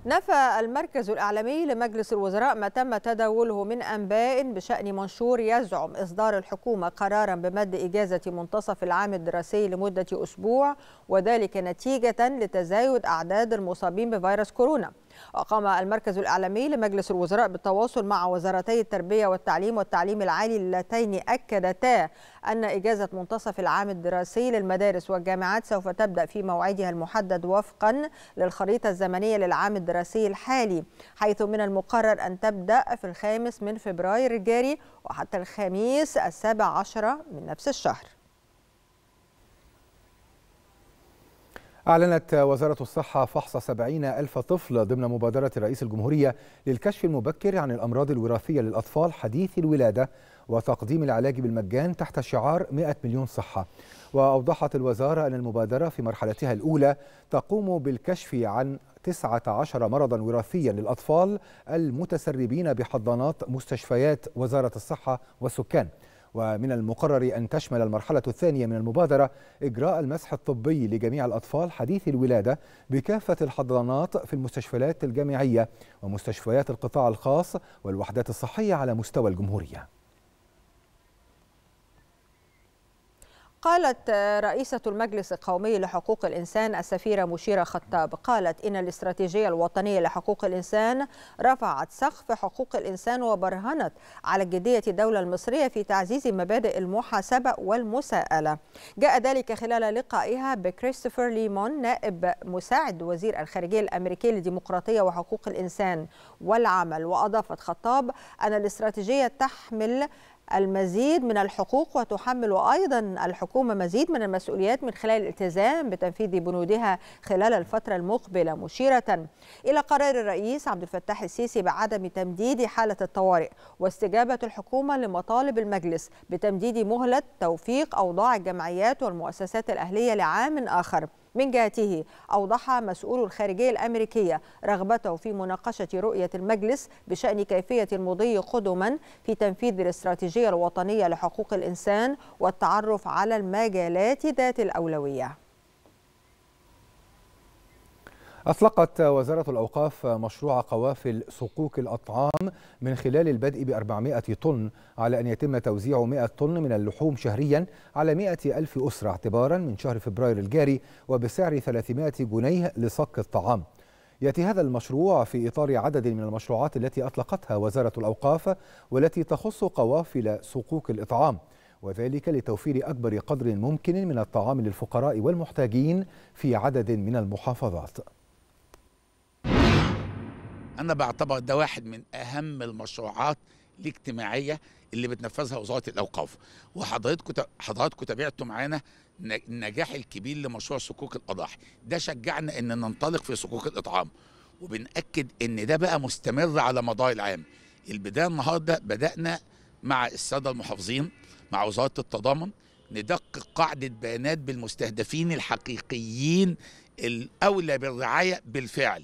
نفى المركز الإعلامي لمجلس الوزراء ما تم تداوله من أنباء بشأن منشور يزعم إصدار الحكومة قرارا بمد إجازة منتصف العام الدراسي لمدة أسبوع وذلك نتيجة لتزايد أعداد المصابين بفيروس كورونا. وقام المركز الإعلامي لمجلس الوزراء بالتواصل مع وزارتي التربية والتعليم والتعليم العالي اللتين أكدتا أن إجازة منتصف العام الدراسي للمدارس والجامعات سوف تبدأ في موعدها المحدد وفقا للخريطة الزمنية للعام الدراسي الحالي حيث من المقرر أن تبدأ في الخامس من فبراير الجاري وحتى الخميس السابع عشر من نفس الشهر. أعلنت وزارة الصحة فحص 70 ألف طفل ضمن مبادرة رئيس الجمهورية للكشف المبكر عن الأمراض الوراثية للأطفال حديثي الولادة وتقديم العلاج بالمجان تحت شعار 100 مليون صحة. وأوضحت الوزارة أن المبادرة في مرحلتها الأولى تقوم بالكشف عن 19 مرضا وراثيا للأطفال المتسربين بحضانات مستشفيات وزارة الصحة والسكان. ومن المقرر أن تشمل المرحلة الثانية من المبادرة إجراء المسح الطبي لجميع الأطفال حديثي الولادة بكافة الحضانات في المستشفيات الجامعية ومستشفيات القطاع الخاص والوحدات الصحية على مستوى الجمهورية. قالت رئيسة المجلس القومي لحقوق الإنسان السفيرة مشيرة خطاب قالت إن الاستراتيجية الوطنية لحقوق الإنسان رفعت سقف حقوق الإنسان وبرهنت على جدية الدولة المصرية في تعزيز مبادئ المحاسبة والمساءلة. جاء ذلك خلال لقائها بكريستوفر ليمون نائب مساعد وزير الخارجية الأمريكي للديمقراطية وحقوق الإنسان والعمل. وأضافت خطاب أن الاستراتيجية تحمل المزيد من الحقوق وتحمل أيضا الحكومة مزيد من المسؤوليات من خلال الالتزام بتنفيذ بنودها خلال الفترة المقبلة. مشيرة إلى قرار الرئيس عبد الفتاح السيسي بعدم تمديد حالة الطوارئ واستجابة الحكومة لمطالب المجلس بتمديد مهلة توفيق أوضاع الجمعيات والمؤسسات الأهلية لعام آخر. من جهته أوضح مسؤول الخارجية الأمريكية رغبته في مناقشة رؤية المجلس بشأن كيفية المضي قدما في تنفيذ الاستراتيجية الوطنية لحقوق الإنسان والتعرف على المجالات ذات الأولوية. أطلقت وزارة الأوقاف مشروع قوافل صكوك الأطعام من خلال البدء ب 400 طن على أن يتم توزيع 100 طن من اللحوم شهريا على 100 ألف أسرة اعتبارا من شهر فبراير الجاري وبسعر 300 جنيه لصك الطعام. يأتي هذا المشروع في إطار عدد من المشروعات التي أطلقتها وزارة الأوقاف والتي تخص قوافل صكوك الإطعام وذلك لتوفير أكبر قدر ممكن من الطعام للفقراء والمحتاجين في عدد من المحافظات. أنا بعتبر ده واحد من أهم المشروعات الاجتماعية اللي بتنفذها وزارة الأوقاف. وحضراتكم حضراتكم تابعتوا معانا النجاح الكبير لمشروع صكوك الأضاحي. ده شجعنا إن ننطلق في صكوك الإطعام. وبنأكد إن ده بقى مستمر على مدار العام. البداية النهارده بدأنا مع السادة المحافظين مع وزارة التضامن ندقق قاعدة بيانات بالمستهدفين الحقيقيين الاولى بالرعاية بالفعل.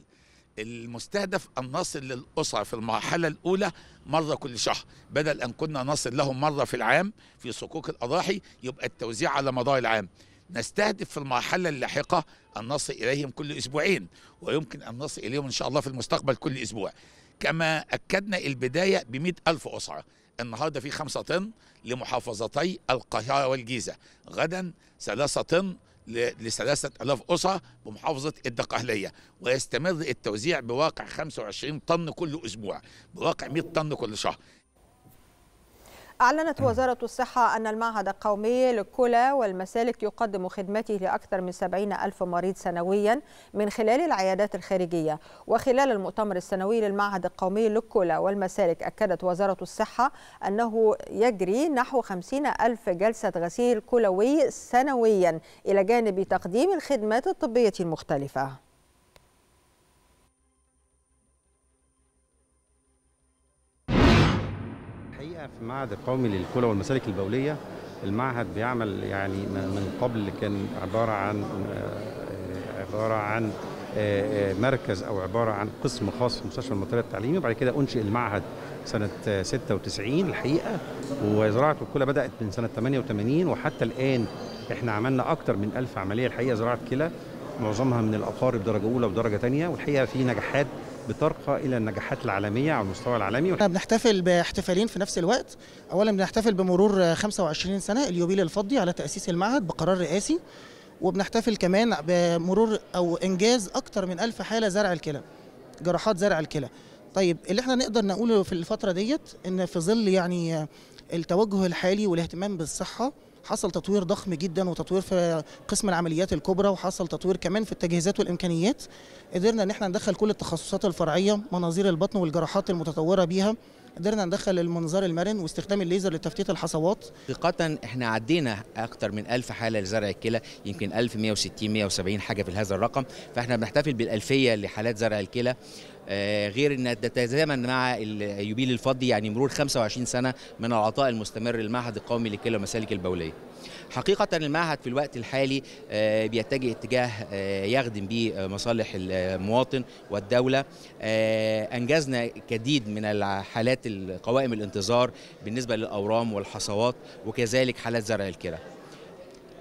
المستهدف أن نصل للأسرة في المرحلة الأولى مرة كل شهر بدل أن كنا نصل لهم مرة في العام في صكوك الأضاحي يبقى التوزيع على مدار العام. نستهدف في المرحلة اللاحقة أن نصل إليهم كل أسبوعين ويمكن أن نصل إليهم إن شاء الله في المستقبل كل أسبوع. كما أكدنا البداية بمئة ألف أسرة النهاردة في خمسة طن لمحافظتي القاهرة والجيزة. غدا ثلاثة طن لثلاثة ألاف أسرة بمحافظة الدقهلية ويستمر التوزيع بواقع 25 طن كل أسبوع بواقع 100 طن كل شهر. أعلنت وزارة الصحة أن المعهد القومي للكلى والمسالك يقدم خدمته لأكثر من 70 ألف مريض سنويا من خلال العيادات الخارجية. وخلال المؤتمر السنوي للمعهد القومي للكلى والمسالك أكدت وزارة الصحة أنه يجري نحو 50 ألف جلسة غسيل كلوي سنويا إلى جانب تقديم الخدمات الطبية المختلفة. الحقيقة في المعهد القومي للكلى والمسالك البولية المعهد بيعمل يعني من قبل كان عبارة عن عبارة عن مركز أو عبارة عن قسم خاص في مستشفى المطرية التعليمي وبعد كده أنشئ المعهد سنة 96 الحقيقة وزراعة الكلى بدأت من سنة 88 وحتى الآن إحنا عملنا أكتر من ألف عملية الحقيقة زراعة كلى معظمها من الأقارب درجة أولى ودرجة تانية والحقيقة في نجاحات بترقى إلى النجاحات العالمية على المستوى العالمي. إحنا بنحتفل باحتفالين في نفس الوقت. اولا بنحتفل بمرور 25 سنة اليوبيل الفضي على تأسيس المعهد بقرار رئاسي. وبنحتفل كمان بمرور أو إنجاز أكتر من ألف حالة زرع الكلى جراحات زرع الكلى. طيب اللي إحنا نقدر نقوله في الفترة ديت إن في ظل يعني التوجه الحالي والاهتمام بالصحة حصل تطوير ضخم جدا وتطوير في قسم العمليات الكبرى وحصل تطوير كمان في التجهيزات والإمكانيات. قدرنا إن إحنا ندخل كل التخصصات الفرعية مناظير البطن والجراحات المتطورة بيها. قدرنا ندخل المنظار المرن واستخدام الليزر لتفتيت الحصوات. حقيقة إحنا عدينا أكتر من 1000 حالة لزرع الكلى يمكن 1160 170 حاجة في هذا الرقم. فإحنا بنحتفل بالألفية لحالات زرع الكلى. آه غير إن تتزامن مع اليوبيل الفضي يعني مرور 25 سنة من العطاء المستمر للمعهد القومي للكلى والمسالك البولية. حقيقة المعهد في الوقت الحالي آه بيتجه اتجاه آه يخدم به مصالح المواطن والدولة. أنجزنا كديد من الحالات قوائم الانتظار بالنسبة للأورام والحصوات وكذلك حالات زرع الكلى.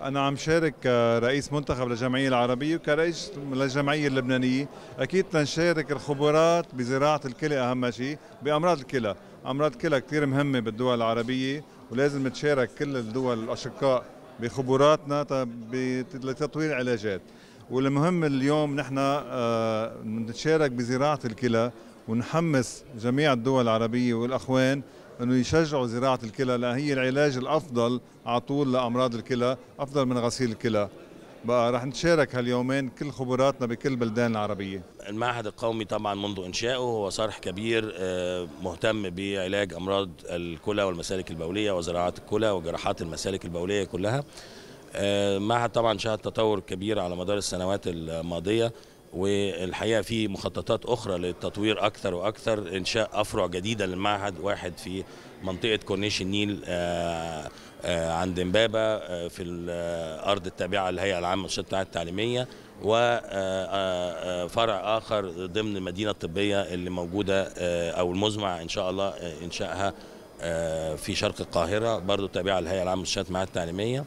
أنا عم شارك كرئيس منتخب للجمعية العربية وكرئيس للجمعية اللبنانية. أكيد تنشارك الخبرات بزراعة الكلى أهم شيء بأمراض الكلى. أمراض الكلى كثير مهمة بالدول العربية. ولازم نتشارك كل الدول الأشقاء بخبراتنا لتطوير العلاجات. والمهم اليوم نحن نتشارك بزراعة الكلى ونحمس جميع الدول العربية والأخوان إنه يشجعوا زراعة الكلى لأن هي العلاج الأفضل على طول لأمراض الكلى أفضل من غسيل الكلى. بقى رح نتشارك هاليومين كل خبراتنا بكل البلدان العربية. المعهد القومي طبعا منذ انشائه هو صرح كبير مهتم بعلاج أمراض الكلى والمسالك البولية وزراعه الكلى وجراحات المسالك البولية كلها. المعهد طبعا شهد تطور كبير على مدار السنوات الماضية والحقيقة في مخططات أخرى للتطوير أكثر وأكثر إنشاء أفرع جديدة للمعهد واحد في منطقة كورنيش النيل عند امبابة في الأرض التابعة للهيئة العامة للشؤون التعليمية وفرع آخر ضمن المدينة الطبية اللي موجودة أو المزمع إن شاء الله إنشائها في شرق القاهرة برضو تابعة للهيئة العامة للشؤون التعليمية.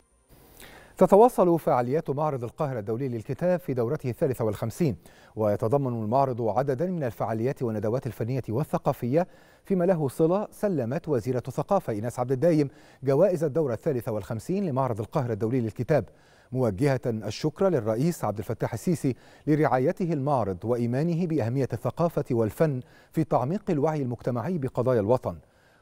تتواصل فعاليات معرض القاهرة الدولي للكتاب في دورته الثالثة والخمسين. ويتضمن المعرض عددا من الفعاليات والندوات الفنية والثقافية فيما له صلة سلمت وزيرة الثقافة إيناس عبد الدايم جوائز الدورة الثالثة والخمسين لمعرض القاهرة الدولي للكتاب. موجهة الشكر للرئيس عبد الفتاح السيسي لرعايته المعرض وإيمانه بأهمية الثقافة والفن في تعميق الوعي المجتمعي بقضايا الوطن.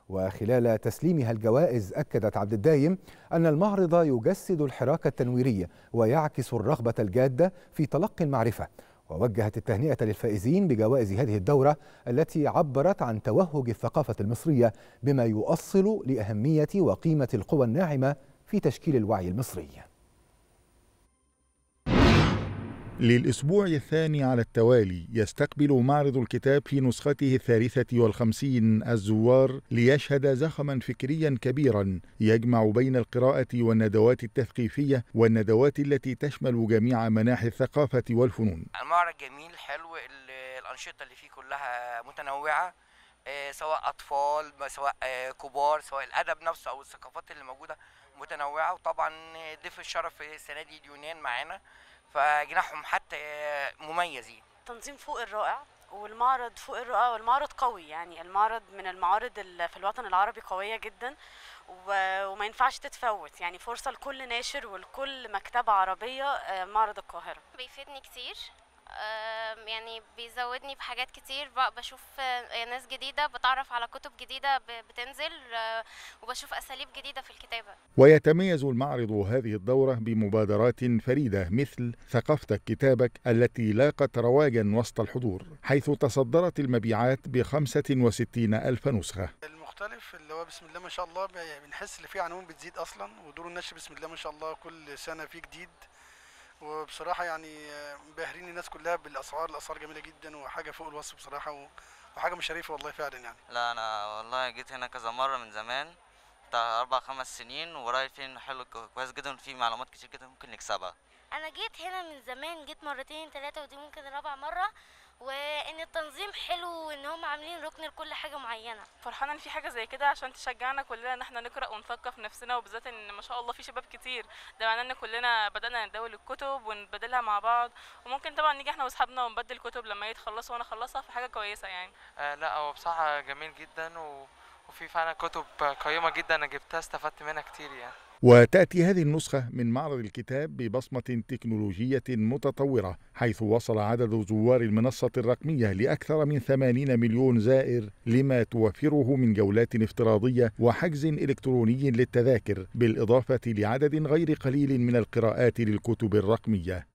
وخلال تسليمها الجوائز أكدت عبد الدايم أن المعرض يجسد الحراك التنويرية ويعكس الرغبة الجادة في تلقي المعرفة. ووجهت التهنئة للفائزين بجوائز هذه الدورة التي عبرت عن توهج الثقافة المصرية بما يؤصل لأهمية وقيمة القوى الناعمة في تشكيل الوعي المصري. للأسبوع الثاني على التوالي يستقبل معرض الكتاب في نسخته الثالثة والخمسين الزوار ليشهد زخما فكريا كبيرا يجمع بين القراءة والندوات التثقيفية والندوات التي تشمل جميع مناحي الثقافة والفنون. المعرض جميل حلو الأنشطة اللي فيه كلها متنوعة سواء أطفال سواء كبار سواء الأدب نفسه أو الثقافات اللي موجودة متنوعة وطبعا ضيف الشرف السنة دي اليونان معانا. فجناحهم حتى مميزين تنظيم فوق الرائع والمعرض فوق الرائع والمعرض قوي يعني. المعرض من المعارض في الوطن العربي قوية جدا وما ينفعش تتفوت يعني. فرصة لكل ناشر ولكل مكتبة عربية معرض القاهرة. بيفيدني كتير. يعني بيزودني بحاجات كتير. بشوف ناس جديدة بتعرف على كتب جديدة بتنزل وبشوف أساليب جديدة في الكتابة. ويتميز المعرض هذه الدورة بمبادرات فريدة مثل ثقافتك كتابك التي لاقت رواجا وسط الحضور حيث تصدرت المبيعات بخمسة وستين ألف نسخة. المختلف اللي هو بسم الله ما شاء الله بنحس إن في عناوين بتزيد أصلا ودور النشر بسم الله ما شاء الله كل سنة في جديد. وبصراحة يعني باهرين الناس كلها بالأسعار الأسعار جميلة جدا وحاجة فوق الوصف بصراحة وحاجة مش شريفة والله فعلا يعني. لا أنا والله جيت هنا كذا مرة من زمان بتاع أربع خمس سنين وراي فيه انه حلو كو- كويس جدا وفيه معلومات كتير جدا ممكن نكسبها. أنا جيت هنا من زمان جيت مرتين ثلاثة ودي ممكن رابع مرة وإن التنظيم حلو وإن هم عاملين ركن لكل حاجة معينة. فرحانة إن في حاجة زي كده عشان تشجعنا كلنا إن إحنا نقرأ ونثقف نفسنا وبالذات إن ما شاء الله في شباب كتير. ده معناه إن كلنا بدأنا نداول الكتب ونبدلها مع بعض. وممكن طبعا نيجي إحنا وأصحابنا ونبدل كتب لما يتخلصوا وأنا أخلصها فحاجه كويسة يعني. آه لا هو بصراحة جميل جدا و... وفي فعلا كتب قيمة جدا أنا جبتها استفدت منها كتير يعني. وتأتي هذه النسخة من معرض الكتاب ببصمة تكنولوجية متطورة حيث وصل عدد زوار المنصة الرقمية لأكثر من 80 مليون زائر لما توفره من جولات افتراضية وحجز إلكتروني للتذاكر بالإضافة لعدد غير قليل من القراءات للكتب الرقمية.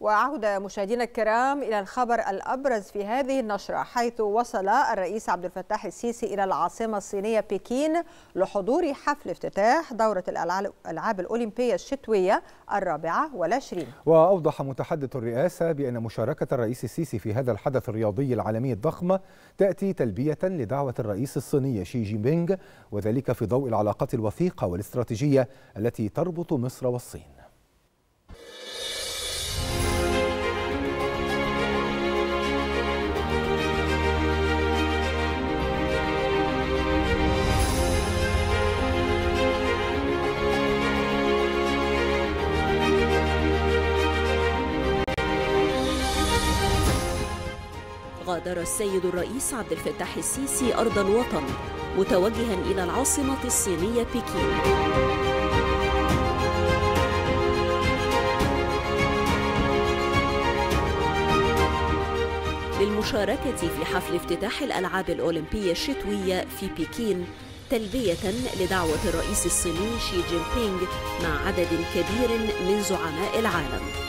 وعودة مشاهدينا الكرام إلى الخبر الأبرز في هذه النشرة حيث وصل الرئيس عبد الفتاح السيسي إلى العاصمة الصينية بكين لحضور حفل افتتاح دورة الألعاب الأولمبية الشتوية الرابعة والعشرين. وأوضح متحدث الرئاسة بأن مشاركة الرئيس السيسي في هذا الحدث الرياضي العالمي الضخم تأتي تلبية لدعوة الرئيس الصيني شي جين بينغ وذلك في ضوء العلاقات الوثيقة والاستراتيجية التي تربط مصر والصين. غادر السيد الرئيس عبد الفتاح السيسي أرض الوطن متوجها إلى العاصمة الصينية بكين. للمشاركة في حفل افتتاح الألعاب الأولمبية الشتوية في بكين تلبية لدعوة الرئيس الصيني شي جين بينغ مع عدد كبير من زعماء العالم.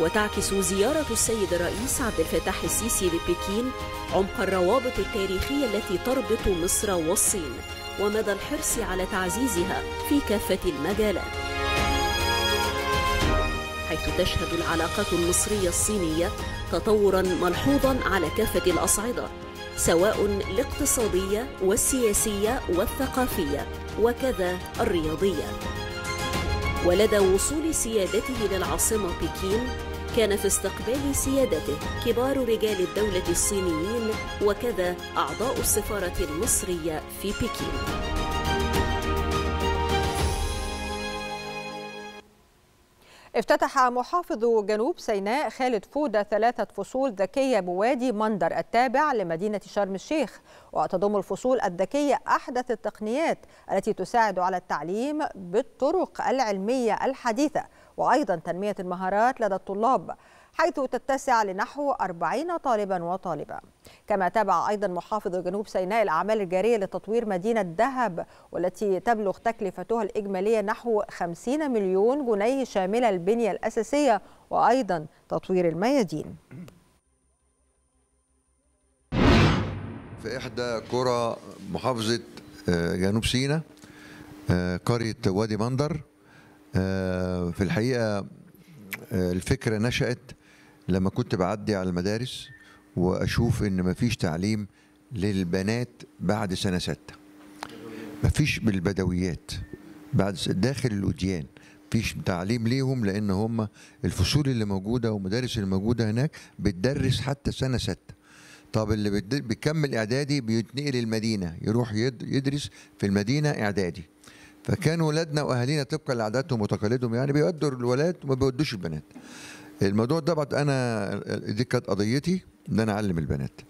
وتعكس زيارة السيد الرئيس عبد الفتاح السيسي لبكين عمق الروابط التاريخية التي تربط مصر والصين ومدى الحرص على تعزيزها في كافة المجالات. حيث تشهد العلاقات المصرية الصينية تطورا ملحوظا على كافة الأصعدة سواء الاقتصادية والسياسية والثقافية وكذا الرياضية. ولدى وصول سيادته للعاصمة بكين كان في استقبال سيادته كبار رجال الدولة الصينيين وكذا أعضاء السفارة المصرية في بكين. افتتح محافظ جنوب سيناء خالد فودة ثلاثة فصول ذكية بوادي مندر التابع لمدينة شرم الشيخ وتضم الفصول الذكية أحدث التقنيات التي تساعد على التعليم بالطرق العلمية الحديثة. وأيضا تنمية المهارات لدى الطلاب حيث تتسع لنحو 40 طالبا وطالبة. كما تابع أيضا محافظ جنوب سيناء الأعمال الجارية لتطوير مدينة دهب والتي تبلغ تكلفتها الإجمالية نحو 50 مليون جنيه شاملة البنية الأساسية وأيضا تطوير الميادين. في إحدى قرى محافظة جنوب سيناء قرية وادي مندر في الحقيقة الفكرة نشأت لما كنت بعدي على المدارس وأشوف إن مفيش تعليم للبنات بعد سنة ستة. مفيش بالبدويات بعد داخل الوديان مفيش تعليم ليهم لأن هم الفصول اللي موجودة والمدارس اللي موجودة هناك بتدرس حتى سنة ستة. طب اللي بيكمل إعدادي بيتنقل المدينة يروح يدرس في المدينة إعدادي. فكان ولادنا وأهالينا طبقا لعاداتهم وتقاليدهم يعني بيودوا الولاد وما بيودوش البنات. الموضوع ده بعد أنا دي كانت قضيتي إن أنا أعلم البنات.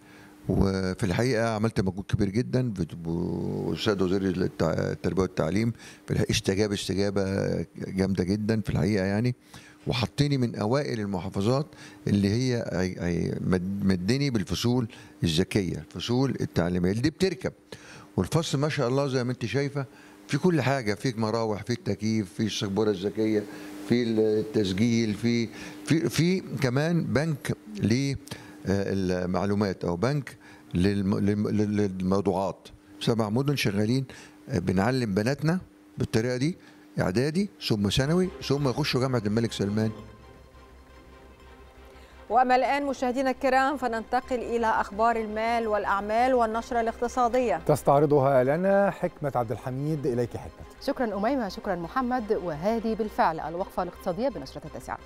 وفي الحقيقة عملت مجهود كبير جدا والاستاذ وزير التربية والتعليم. في الحقيقة استجاب استجابة جامدة جدا في الحقيقة يعني. وحطيني من أوائل المحافظات اللي هي مدني بالفصول الذكية الفصول التعليمية اللي دي بتركب. والفصل ما شاء الله زي ما أنت شايفة في كل حاجة في مراوح في التكييف في السبوره الذكية في التسجيل في في في كمان بنك للمعلومات أو بنك للموضوعات. سبع مدن شغالين بنعلم بناتنا بالطريقة دي إعدادي ثم ثانوي ثم يخشوا جامعة الملك سلمان. وأما الآن مشاهدينا الكرام فننتقل إلى أخبار المال والأعمال والنشرة الاقتصادية. تستعرضها لنا حكمة عبد الحميد إليك حكمة. شكرا أميمة شكرا محمد وهذه بالفعل الوقفة الاقتصادية بنشرة التاسعة.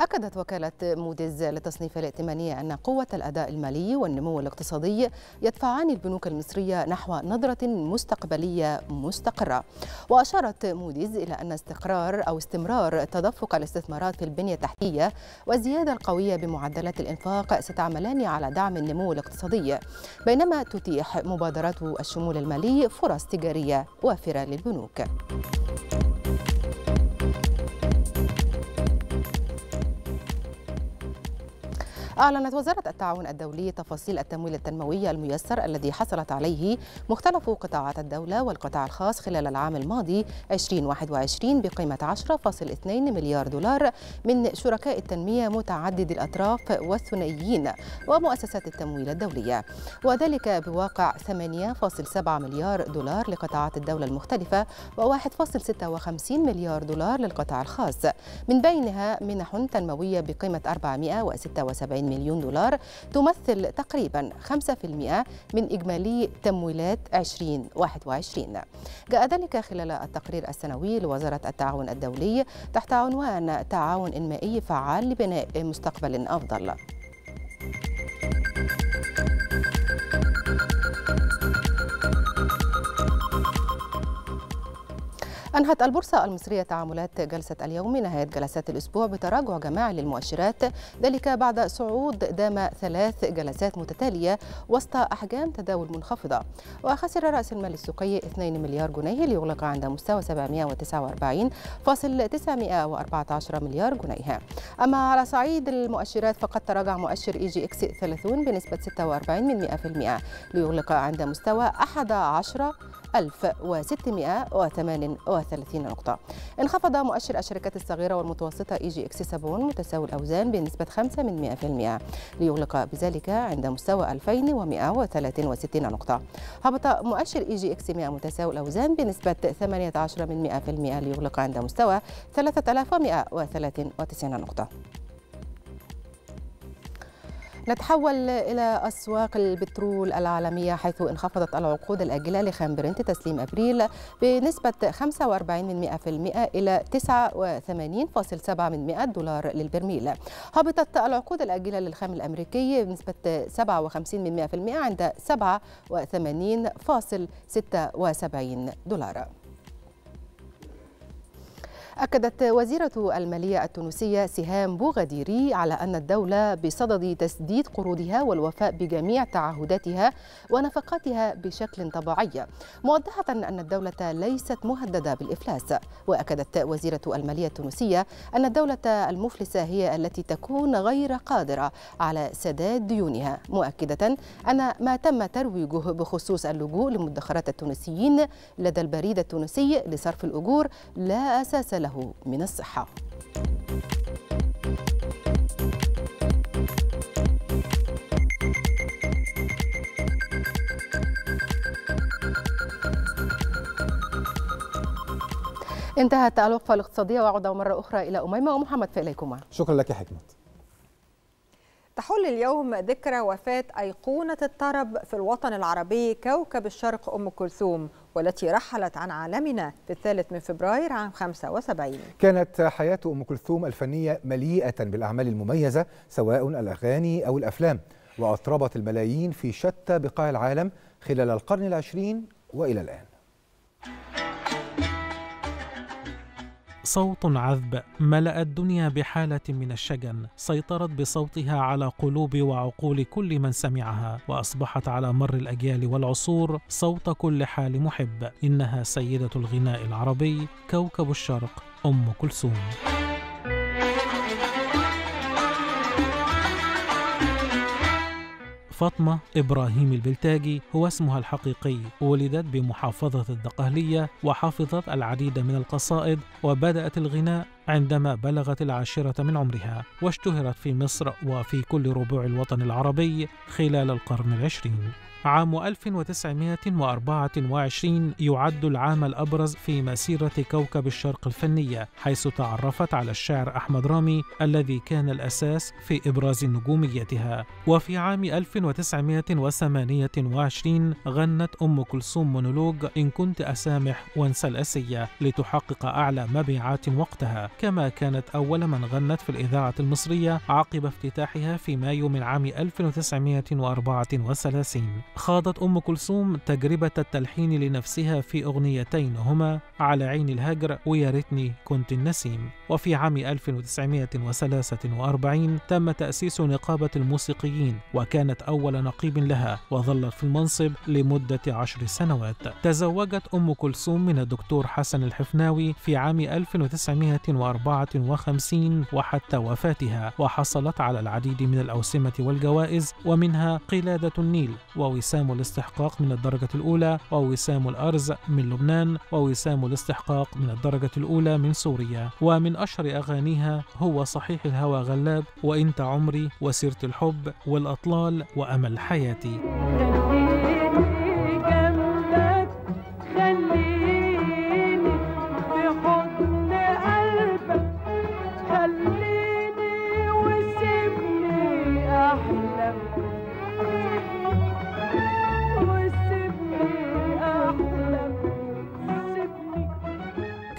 أكدت وكالة موديز للتصنيف الائتماني أن قوة الأداء المالي والنمو الاقتصادي يدفعان البنوك المصرية نحو نظرة مستقبلية مستقرة. وأشارت موديز إلى أن استقرار أو استمرار تدفق الاستثمارات في البنية التحتية والزيادة القوية بمعدلات الإنفاق ستعملان على دعم النمو الاقتصادي بينما تتيح مبادرات الشمول المالي فرص تجارية وافرة للبنوك. أعلنت وزارة التعاون الدولي تفاصيل التمويل التنموي الميسر الذي حصلت عليه مختلف قطاعات الدولة والقطاع الخاص خلال العام الماضي 2021 بقيمة 10.2 مليار دولار من شركاء التنمية متعدد الأطراف والثنائيين ومؤسسات التمويل الدولية. وذلك بواقع 8.7 مليار دولار لقطاعات الدولة المختلفة و1.56 مليار دولار للقطاع الخاص. من بينها منح تنموية بقيمة 476 مليون دولار تمثل تقريبا 5% من إجمالي تمويلات 2021 جاء ذلك خلال التقرير السنوي لوزارة التعاون الدولي تحت عنوان تعاون إنمائي فعال لبناء مستقبل أفضل. أنهت البورصة المصرية تعاملات جلسة اليوم نهاية جلسات الأسبوع بتراجع جماعي للمؤشرات ذلك بعد صعود دام ثلاث جلسات متتالية وسط أحجام تداول منخفضة. وخسر رأس المال السوقي 2 مليار جنيه ليغلق عند مستوى 749.914 مليار جنيه. أما على صعيد المؤشرات فقد تراجع مؤشر إي جي إكس 30 بنسبة 46 من 100% ليغلق عند مستوى 11 1638 نقطة. انخفض مؤشر الشركات الصغيرة والمتوسطة إي جي إكس 70 متساوي الأوزان بنسبة 5 من 100% ليغلق بذلك عند مستوى 2163 نقطة. هبط مؤشر إي جي إكس 100 متساوي الأوزان بنسبة 18 من 100% ليغلق عند مستوى 3193 نقطة. نتحول إلى أسواق البترول العالمية حيث انخفضت العقود الآجلة لخام برنت تسليم أبريل بنسبة 45 من 100% إلى 89.7 من 100 دولار للبرميل. هبطت العقود الآجلة للخام الأمريكي بنسبة 57 من 100% عند 87.76 دولار. أكدت وزيرة المالية التونسية سهام بوغديري على أن الدولة بصدد تسديد قروضها والوفاء بجميع تعهداتها ونفقاتها بشكل طبيعي. موضحة أن الدولة ليست مهددة بالإفلاس. وأكدت وزيرة المالية التونسية أن الدولة المفلسة هي التي تكون غير قادرة على سداد ديونها مؤكدة أن ما تم ترويجه بخصوص اللجوء لمدخرات التونسيين لدى البريد التونسي لصرف الأجور لا أساس له. من الصحة. انتهت الوقفة الاقتصادية وأعود مرة أخرى إلى أميمة ومحمد فإليكما. شكرا لك حكمة تحل اليوم ذكرى وفاة أيقونة الطرب في الوطن العربي كوكب الشرق أم كلثوم والتي رحلت عن عالمنا في الثالث من فبراير عام 75 كانت حياة أم كلثوم الفنية مليئة بالأعمال المميزة سواء الأغاني أو الأفلام وأطربت الملايين في شتى بقاع العالم خلال القرن العشرين وإلى الآن. صوت عذب ملأ الدنيا بحالة من الشجن سيطرت بصوتها على قلوب وعقول كل من سمعها وأصبحت على مر الأجيال والعصور صوت كل حال محب إنها سيدة الغناء العربي كوكب الشرق أم كلثوم. فاطمة إبراهيم البلتاجي هو اسمها الحقيقي ولدت بمحافظة الدقهلية وحفظت العديد من القصائد وبدأت الغناء عندما بلغت العاشرة من عمرها واشتهرت في مصر وفي كل ربوع الوطن العربي خلال القرن العشرين. عام 1924 يعد العام الأبرز في مسيرة كوكب الشرق الفنية حيث تعرفت على الشاعر أحمد رامي الذي كان الأساس في إبراز نجوميتها. وفي عام 1928 غنت أم كلثوم مونولوج إن كنت أسامح وانسى الأسية لتحقق أعلى مبيعات وقتها. كما كانت أول من غنت في الإذاعة المصرية عقب افتتاحها في مايو من عام 1934 خاضت أم كلثوم تجربة التلحين لنفسها في أغنيتين هما على عين الهجر ويا ريتني كنت النسيم. وفي عام 1943 تم تأسيس نقابة الموسيقيين وكانت أول نقيب لها وظلت في المنصب لمدة عشر سنوات. تزوجت أم كلثوم من الدكتور حسن الحفناوي في عام 1954 وحتى وفاتها وحصلت على العديد من الأوسمة والجوائز ومنها قلادة النيل ووسام الاستحقاق من الدرجة الأولى ووسام الأرز من لبنان ووسام الاستحقاق من الدرجة الأولى من سوريا. ومن أشهر أغانيها هو صحيح الهوى غلاب وإنت عمري وسيرة الحب والأطلال وأمل حياتي.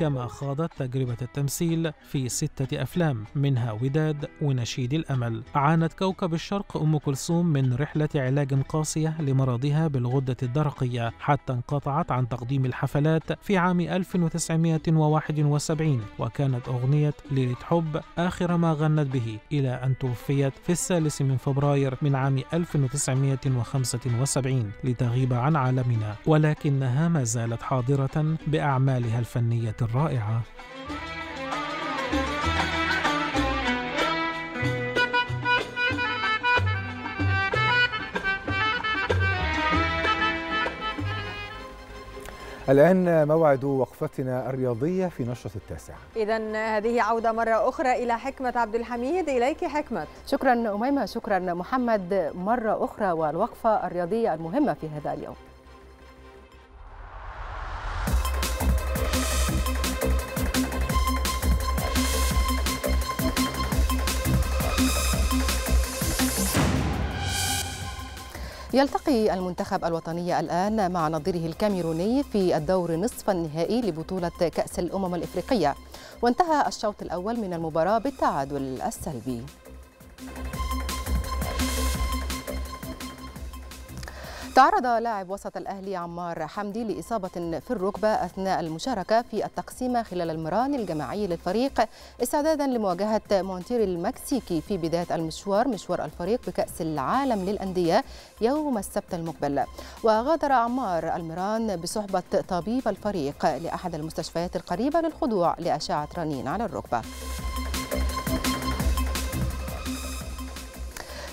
كما خاضت تجربة التمثيل في ستة أفلام منها وداد ونشيد الأمل. عانت كوكب الشرق أم كلثوم من رحلة علاج قاسية لمرضها بالغدة الدرقية حتى انقطعت عن تقديم الحفلات في عام 1971 وكانت أغنية ليلة حب آخر ما غنت به إلى أن توفيت في الثالث من فبراير من عام 1975 لتغيب عن عالمنا. ولكنها ما زالت حاضرة بأعمالها الفنية الرائعة. الآن موعد وقفتنا الرياضية في نشرة التاسعة. إذا هذه عودة مرة أخرى إلى حكمة عبد الحميد. إليك حكمة. شكرا أميمة شكرا محمد. مرة أخرى والوقفة الرياضية المهمة في هذا اليوم. يلتقي المنتخب الوطني الآن مع نظيره الكاميروني في الدور نصف النهائي لبطولة كأس الأمم الإفريقية. وانتهى الشوط الأول من المباراة بالتعادل السلبي. تعرض لاعب وسط الأهلي عمار حمدي لإصابة في الركبة أثناء المشاركة في التقسيمة خلال المران الجماعي للفريق استعدادا لمواجهة مونتير المكسيكي في بداية المشوار مشوار الفريق بكأس العالم للأندية يوم السبت المقبل. وغادر عمار المران بصحبة طبيب الفريق لأحد المستشفيات القريبة للخضوع لأشعة رنين على الركبة.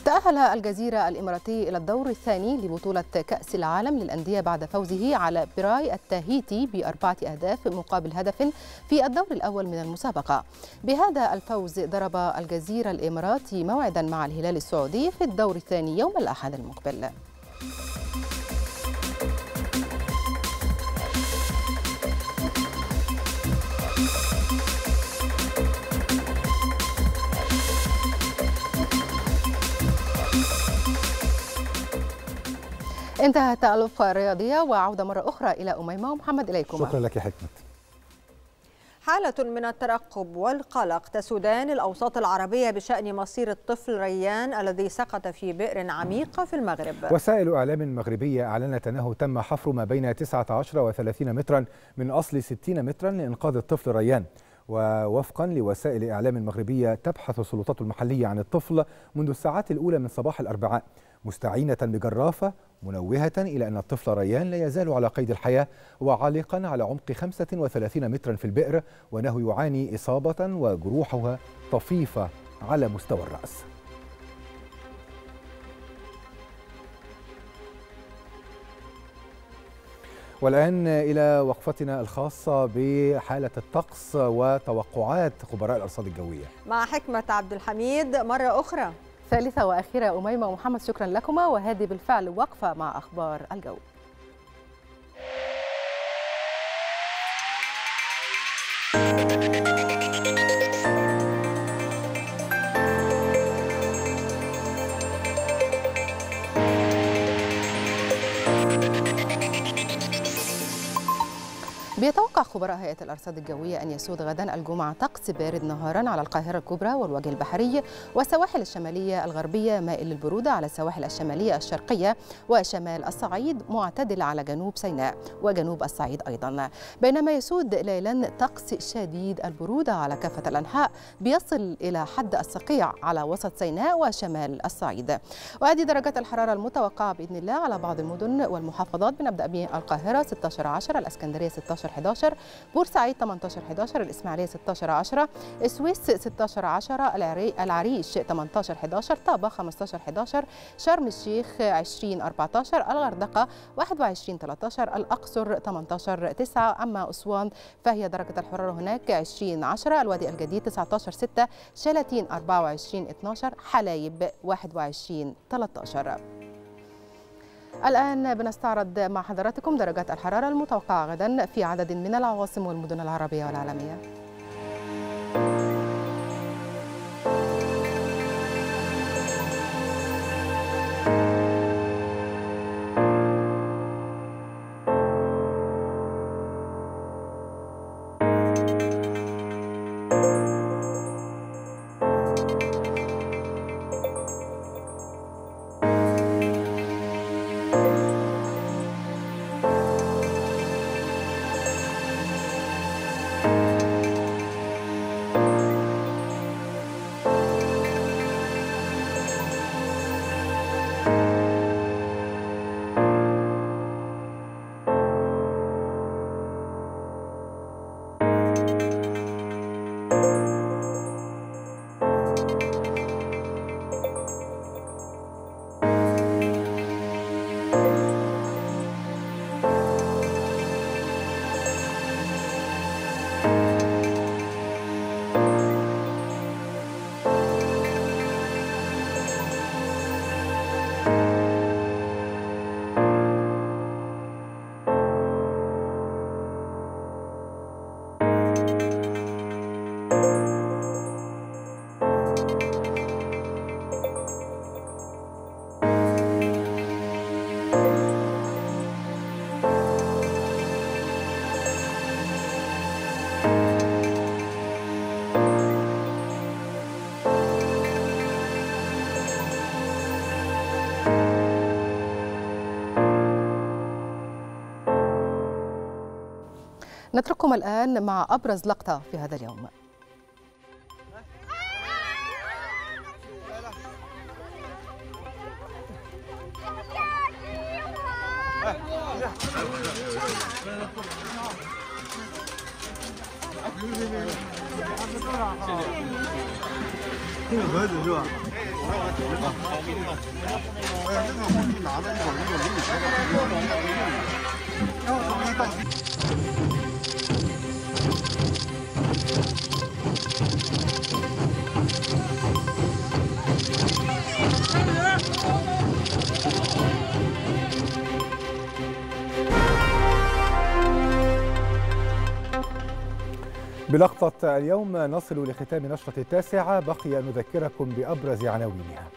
تأهل الجزيرة الإماراتي إلى الدور الثاني لبطولة كأس العالم للأندية بعد فوزه على براي التاهيتي بأربعة أهداف مقابل هدف في الدور الأول من المسابقة. بهذا الفوز ضرب الجزيرة الإماراتي موعدا مع الهلال السعودي في الدور الثاني يوم الأحد المقبل. انتهت الوقفة الرياضية وعودة مرة أخرى إلى أميمة ومحمد إليكم شكرا لك يا حكمة حالة من الترقب والقلق تسودان الأوساط العربية بشأن مصير الطفل ريان الذي سقط في بئر عميقة في المغرب. وسائل إعلام مغربية أعلنت أنه تم حفر ما بين 19 و 30 مترا من أصل 60 مترا لإنقاذ الطفل ريان. ووفقا لوسائل إعلام مغربية تبحث السلطات المحلية عن الطفل منذ الساعات الأولى من صباح الأربعاء. مستعينة بجرافة منوهة إلى أن الطفل ريان لا يزال على قيد الحياة وعالقا على عمق 35 مترا في البئر وأنه يعاني إصابة وجروحها طفيفة على مستوى الرأس. والآن إلى وقفتنا الخاصة بحالة الطقس وتوقعات خبراء الأرصاد الجوية. مع حكمة عبد الحميد مرة أخرى. ثالثة وأخيرة أميمة ومحمد شكرا لكما. وهذه بالفعل وقفة مع أخبار الجو. بيتوقع خبراء هيئة الأرصاد الجوية أن يسود غدا الجمعة طقس بارد نهارا على القاهرة الكبرى والوجه البحري والسواحل الشمالية الغربية مائل للبرودة على السواحل الشمالية الشرقية وشمال الصعيد معتدل على جنوب سيناء وجنوب الصعيد أيضا. بينما يسود ليلا طقس شديد البرودة على كافة الأنحاء بيصل إلى حد الصقيع على وسط سيناء وشمال الصعيد. وهذه درجات الحرارة المتوقعة بإذن الله على بعض المدن والمحافظات. بنبدأ بالقاهرة 16 10 الإسكندرية 16 11 بورسعيد 18 11 الإسماعيلية 16 10 السويس 16 10 العريش 18 11 طابة 15 11 شرم الشيخ 20 14 الغردقة 21 13 الأقصر 18 9 أما أسوان فهي درجة الحرارة هناك 20 10 الوادي الجديد 19 6 شلاتين 24 12 حلايب 21 13 الآن بنستعرض مع حضراتكم درجات الحرارة المتوقعة غدا في عدد من العواصم والمدن العربية والعالمية. نترككم الآن مع أبرز لقطة في هذا اليوم. بلقطة اليوم نصل لختام نشرة التاسعة بقي نذكركم بأبرز عناوينها.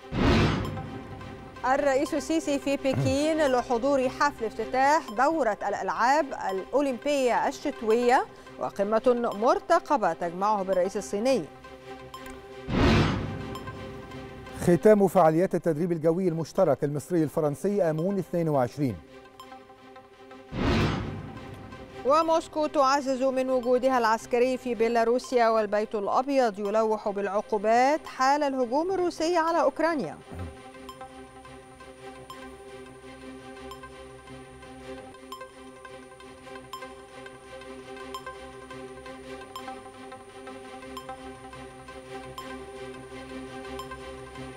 الرئيس السيسي في بكين لحضور حفل افتتاح دورة الألعاب الأولمبية الشتوية وقمة مرتقبة تجمعه بالرئيس الصيني. ختام فعاليات التدريب الجوي المشترك المصري الفرنسي آمون 22 وموسكو تعزز من وجودها العسكري في بيلاروسيا والبيت الأبيض يلوح بالعقوبات حال الهجوم الروسي على أوكرانيا.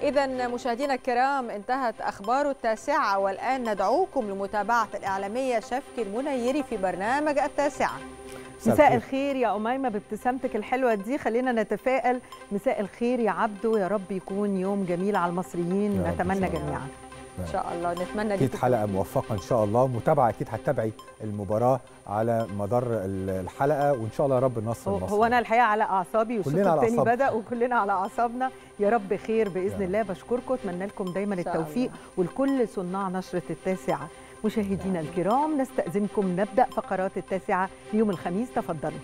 إذا مشاهدينا الكرام انتهت أخبار التاسعة والآن ندعوكم لمتابعة الإعلامية شفكي المنيري في برنامج التاسعة. مساء الخير. يا أميمة بابتسامتك الحلوة دي. خلينا نتفائل. مساء الخير يا عبدو. يا رب يكون يوم جميل على المصريين. نتمنى. جميعا. إن شاء الله. نتمنى أكيد حلقة موفقة إن شاء الله. متابعة أكيد هتتابعي المباراة على مدار الحلقة وإن شاء الله يا رب النصر هو, المصري هو أنا الحقيقة على أعصابي والشوط كلنا على الثاني. بدأ وكلنا على أعصابنا. يا رب خير بإذن الله. بشكركم أتمنى لكم دايما التوفيق ولكل صناع نشرة التاسعة. مشاهدينا الكرام نستأذنكم نبدأ فقرات التاسعة يوم الخميس. تفضلوا.